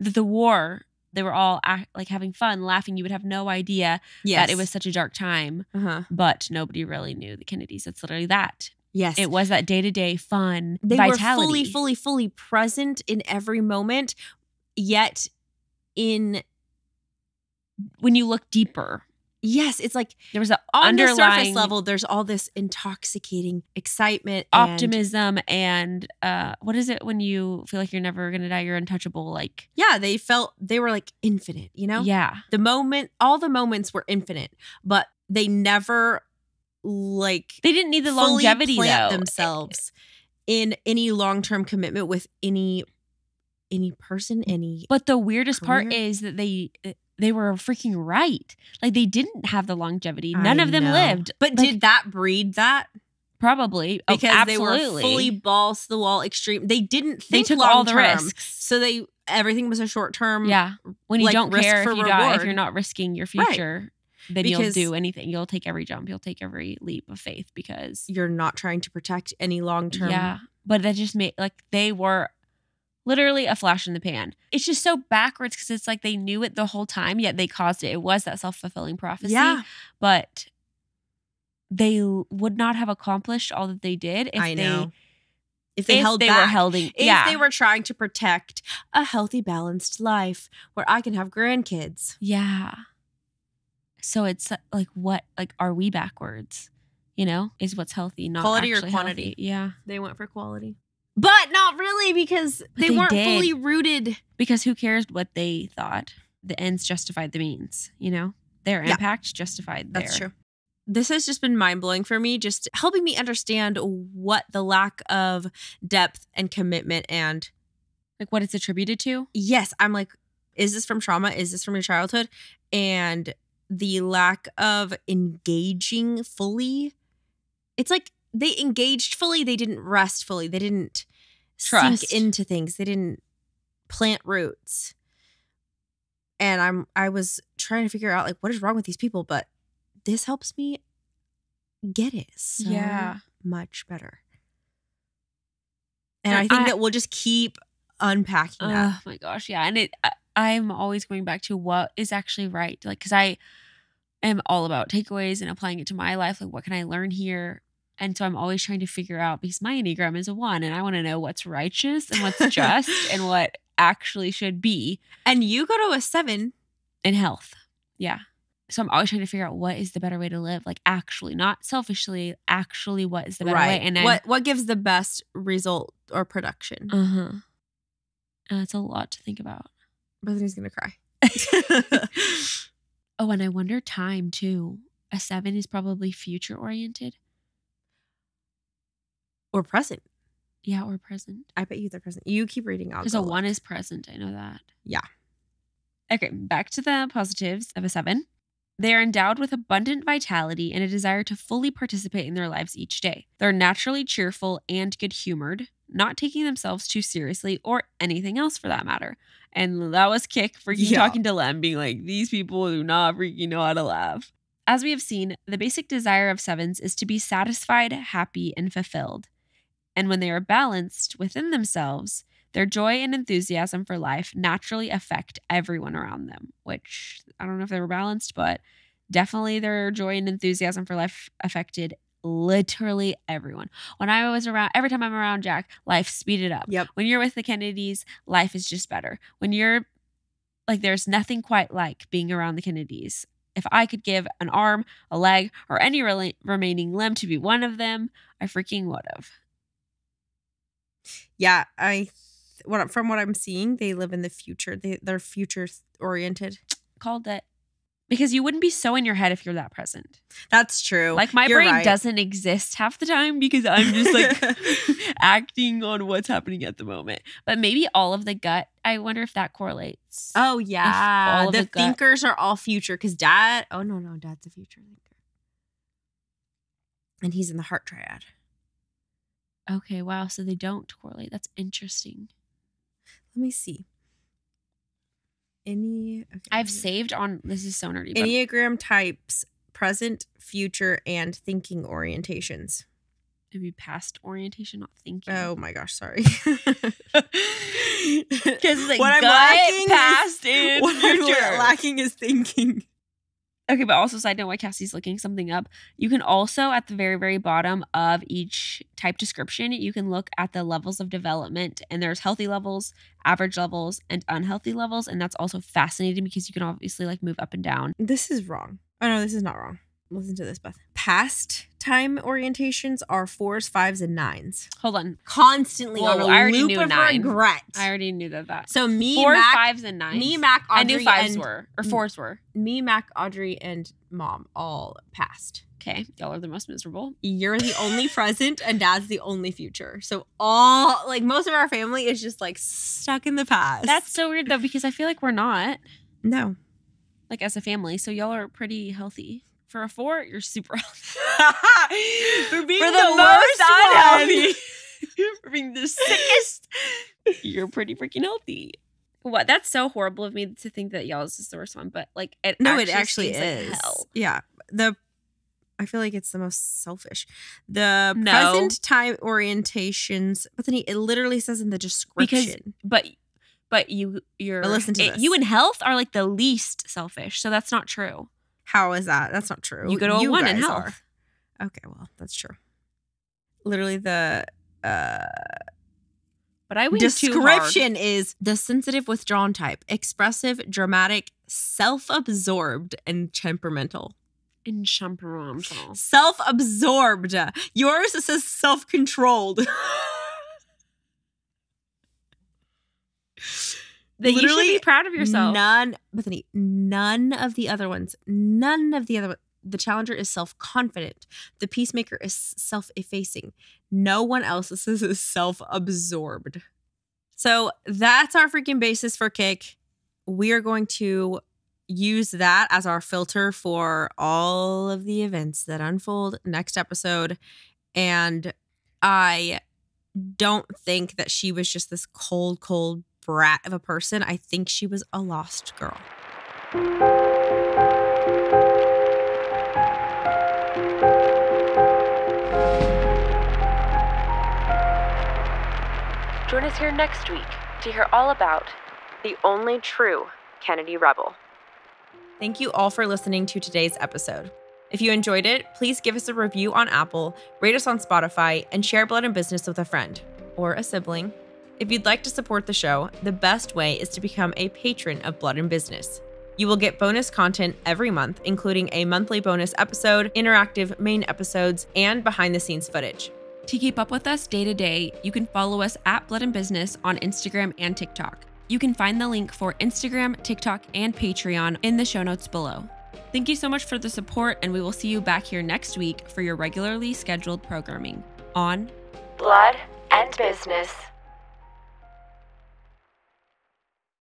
the, the war, they were all act, like having fun, laughing. You would have no idea Yes. that it was such a dark time. Uh-huh. but nobody really knew the Kennedys. It's literally that. Yes. It was that day to day fun they vitality. were fully, fully, fully present in every moment, yet in when you look deeper, yes, it's like there was an underlying surface level, there's all this intoxicating excitement, optimism and uh, what is it when you feel like you're never gonna die? You're untouchable. Like yeah, they felt they were like infinite. You know, yeah, the moment, all the moments were infinite, but they never like they didn't need the longevity plant though. themselves in any long term commitment with any any person, any But the weirdest part is that they they were freaking right. Like they didn't have the longevity. None I of them know. lived. But Like, did that breed that? Probably. Oh, because they were fully balls to the wall extreme. They didn't They took all the term, risks. so they everything was a short term. Yeah. When you like, don't care if for you die, if you're not risking your Right. future, then Because- you'll do anything. You'll take every jump. You'll take every leap of faith because you're not trying to protect any long term. Yeah. But that just made like they were literally a flash in the pan. It's just so backwards because it's like they knew it the whole time, yet they caused it. It was that self fulfilling prophecy. yeah. But they would not have accomplished all that they did if I they know. If they if held they back, were holding if yeah. they were trying to protect a healthy, balanced life where I can have grandkids. Yeah. So it's uh, like what like are we backwards? You know, is what's healthy, not Quality or quantity? healthy. Yeah. They went for quality. But not really because they, they weren't did. fully rooted. Because who cares what they thought? The ends justified the means, you know? Their Yeah. impact justified their That's true. This has just been mind blowing for me, just helping me understand what the lack of depth and commitment and like what it's attributed to. yes, I'm like, is this from trauma? Is this from your childhood? And the lack of engaging fully. It's like they engaged fully, they didn't rest fully, they didn't Trust. sink into things, they didn't plant roots. And I'm I was trying to figure out like what is wrong with these people, but this helps me get it so Yeah. much better. And And I think I- that we'll just keep unpacking that. Oh my gosh, yeah. And it I, I'm always going back to what is actually right. Like cuz I am all about takeaways and applying it to my life. Like what can I learn here? And so I'm always trying to figure out because my Enneagram is a one and I want to know what's righteous and what's just and what actually should be And you go to a seven. in health. Yeah. So I'm always trying to figure out what is the better way to live, like actually, not selfishly, actually what is the better way. And what what gives the best result or production? uh huh. That's a lot to think about. Bethany's gonna cry. Oh, and I wonder time too. A seven is probably future oriented. Or present. Yeah, or present. I bet you they're present. You keep reading. Because a one is present. I know that. Yeah. Okay, back to the positives of a seven. They are endowed with abundant vitality and a desire to fully participate in their lives each day. They're naturally cheerful and good humored, not taking themselves too seriously or anything else for that matter. And that was Kick freaking Yeah. talking to Lem, being like, these people do not freaking know how to laugh. As we have seen, the basic desire of sevens is to be satisfied, happy, and fulfilled. And when they are balanced within themselves, their joy and enthusiasm for life naturally affect everyone around them, which I don't know if they were balanced, but definitely their joy and enthusiasm for life affected literally everyone. When I was around, every time I'm around Jack, life speeded up. Yep. When you're with the Kennedys, life is just better. When you're like, there's nothing quite like being around the Kennedys. If I could give an arm, a leg, or any rela- remaining limb to be one of them, I freaking would have. Yeah, I. What from what I'm seeing, they live in the future. They they're future oriented. Called it. Because you wouldn't be so in your head if you're that present. That's true. Like my You're brain right. doesn't exist half the time because I'm just like acting on what's happening at the moment. But maybe all of the gut, I wonder if that correlates. Oh yeah, the, the thinkers are all future because dad. Oh no, no, dad's a future thinker, and he's in the heart triad. Okay, wow. So they don't correlate. That's interesting. Let me see. Any okay, I've saved on this is so nerdy, but Enneagram types: present, future, and thinking orientations. maybe past orientation, not thinking. Oh my gosh, sorry. Because like what I'm gut, lacking past, is, and what I'm lacking is thinking. Okay, but also side note while Cassie's looking something up, you can also at the very, very bottom of each type description, you can look at the levels of development and there's healthy levels, average levels, and unhealthy levels. And that's also fascinating because you can obviously like move up and down. This is wrong. Oh no, this is not wrong. Listen to this, Beth. Past time orientations are fours, fives, and nines. Hold on. Constantly Whoa, on a I already loop knew of nine. regret. I already knew that that. so me, Fours, Mac, fives, and nines. me, Mac, Audrey, I knew fives and were, or fours were. me, Mac, Audrey, and mom all passed. Okay, y'all are the most miserable. You're the only present, and Dad's the only future. So all like most of our family is just like stuck in the past. That's so weird though because I feel like we're not no like as a family. So y'all are pretty healthy. For a four, you're super healthy. For being For the, the most unhealthy. For being the sickest, you're pretty freaking healthy. What? That's so horrible of me to think that y'all's is the worst one, but like it. No, it actually is. like. Yeah. The I feel like it's the most selfish. The No. present time orientations, but then he, it literally says in the description. But but you you're But listen to it- this. you and health are like the least selfish, so that's not true. How is that? That's not true. You go to a one in health. are. Okay, well, that's true. Literally the uh But I went description is the sensitive withdrawn type, expressive, dramatic, self-absorbed, and temperamental. in temperamental. Self-absorbed. Yours says self-controlled. That you should Literally be proud of yourself. None, Bethany, none of the other ones, none of the other the challenger is self-confident. The peacemaker is self-effacing. No one else is self-absorbed. So that's our freaking basis for kick. We are going to use that as our filter for all of the events that unfold next episode. And I don't think that she was just this cold, cold brat of a person. I think she was a lost girl. Join us here next week to hear all about the only true Kennedy Rebel. Thank you all for listening to today's episode. If you enjoyed it, please give us a review on Apple, rate us on Spotify, and share Blood and Business with a friend or a sibling. If you'd like to support the show, the best way is to become a patron of Blood and Business. You will get bonus content every month, including a monthly bonus episode, interactive main episodes, and behind the scenes footage. To keep up with us day to day, you can follow us at Blood and Business on Instagram and TikTok. You can find the link for Instagram, TikTok, and Patreon in the show notes below. Thank you so much for the support, and we will see you back here next week for your regularly scheduled programming on Blood and Business.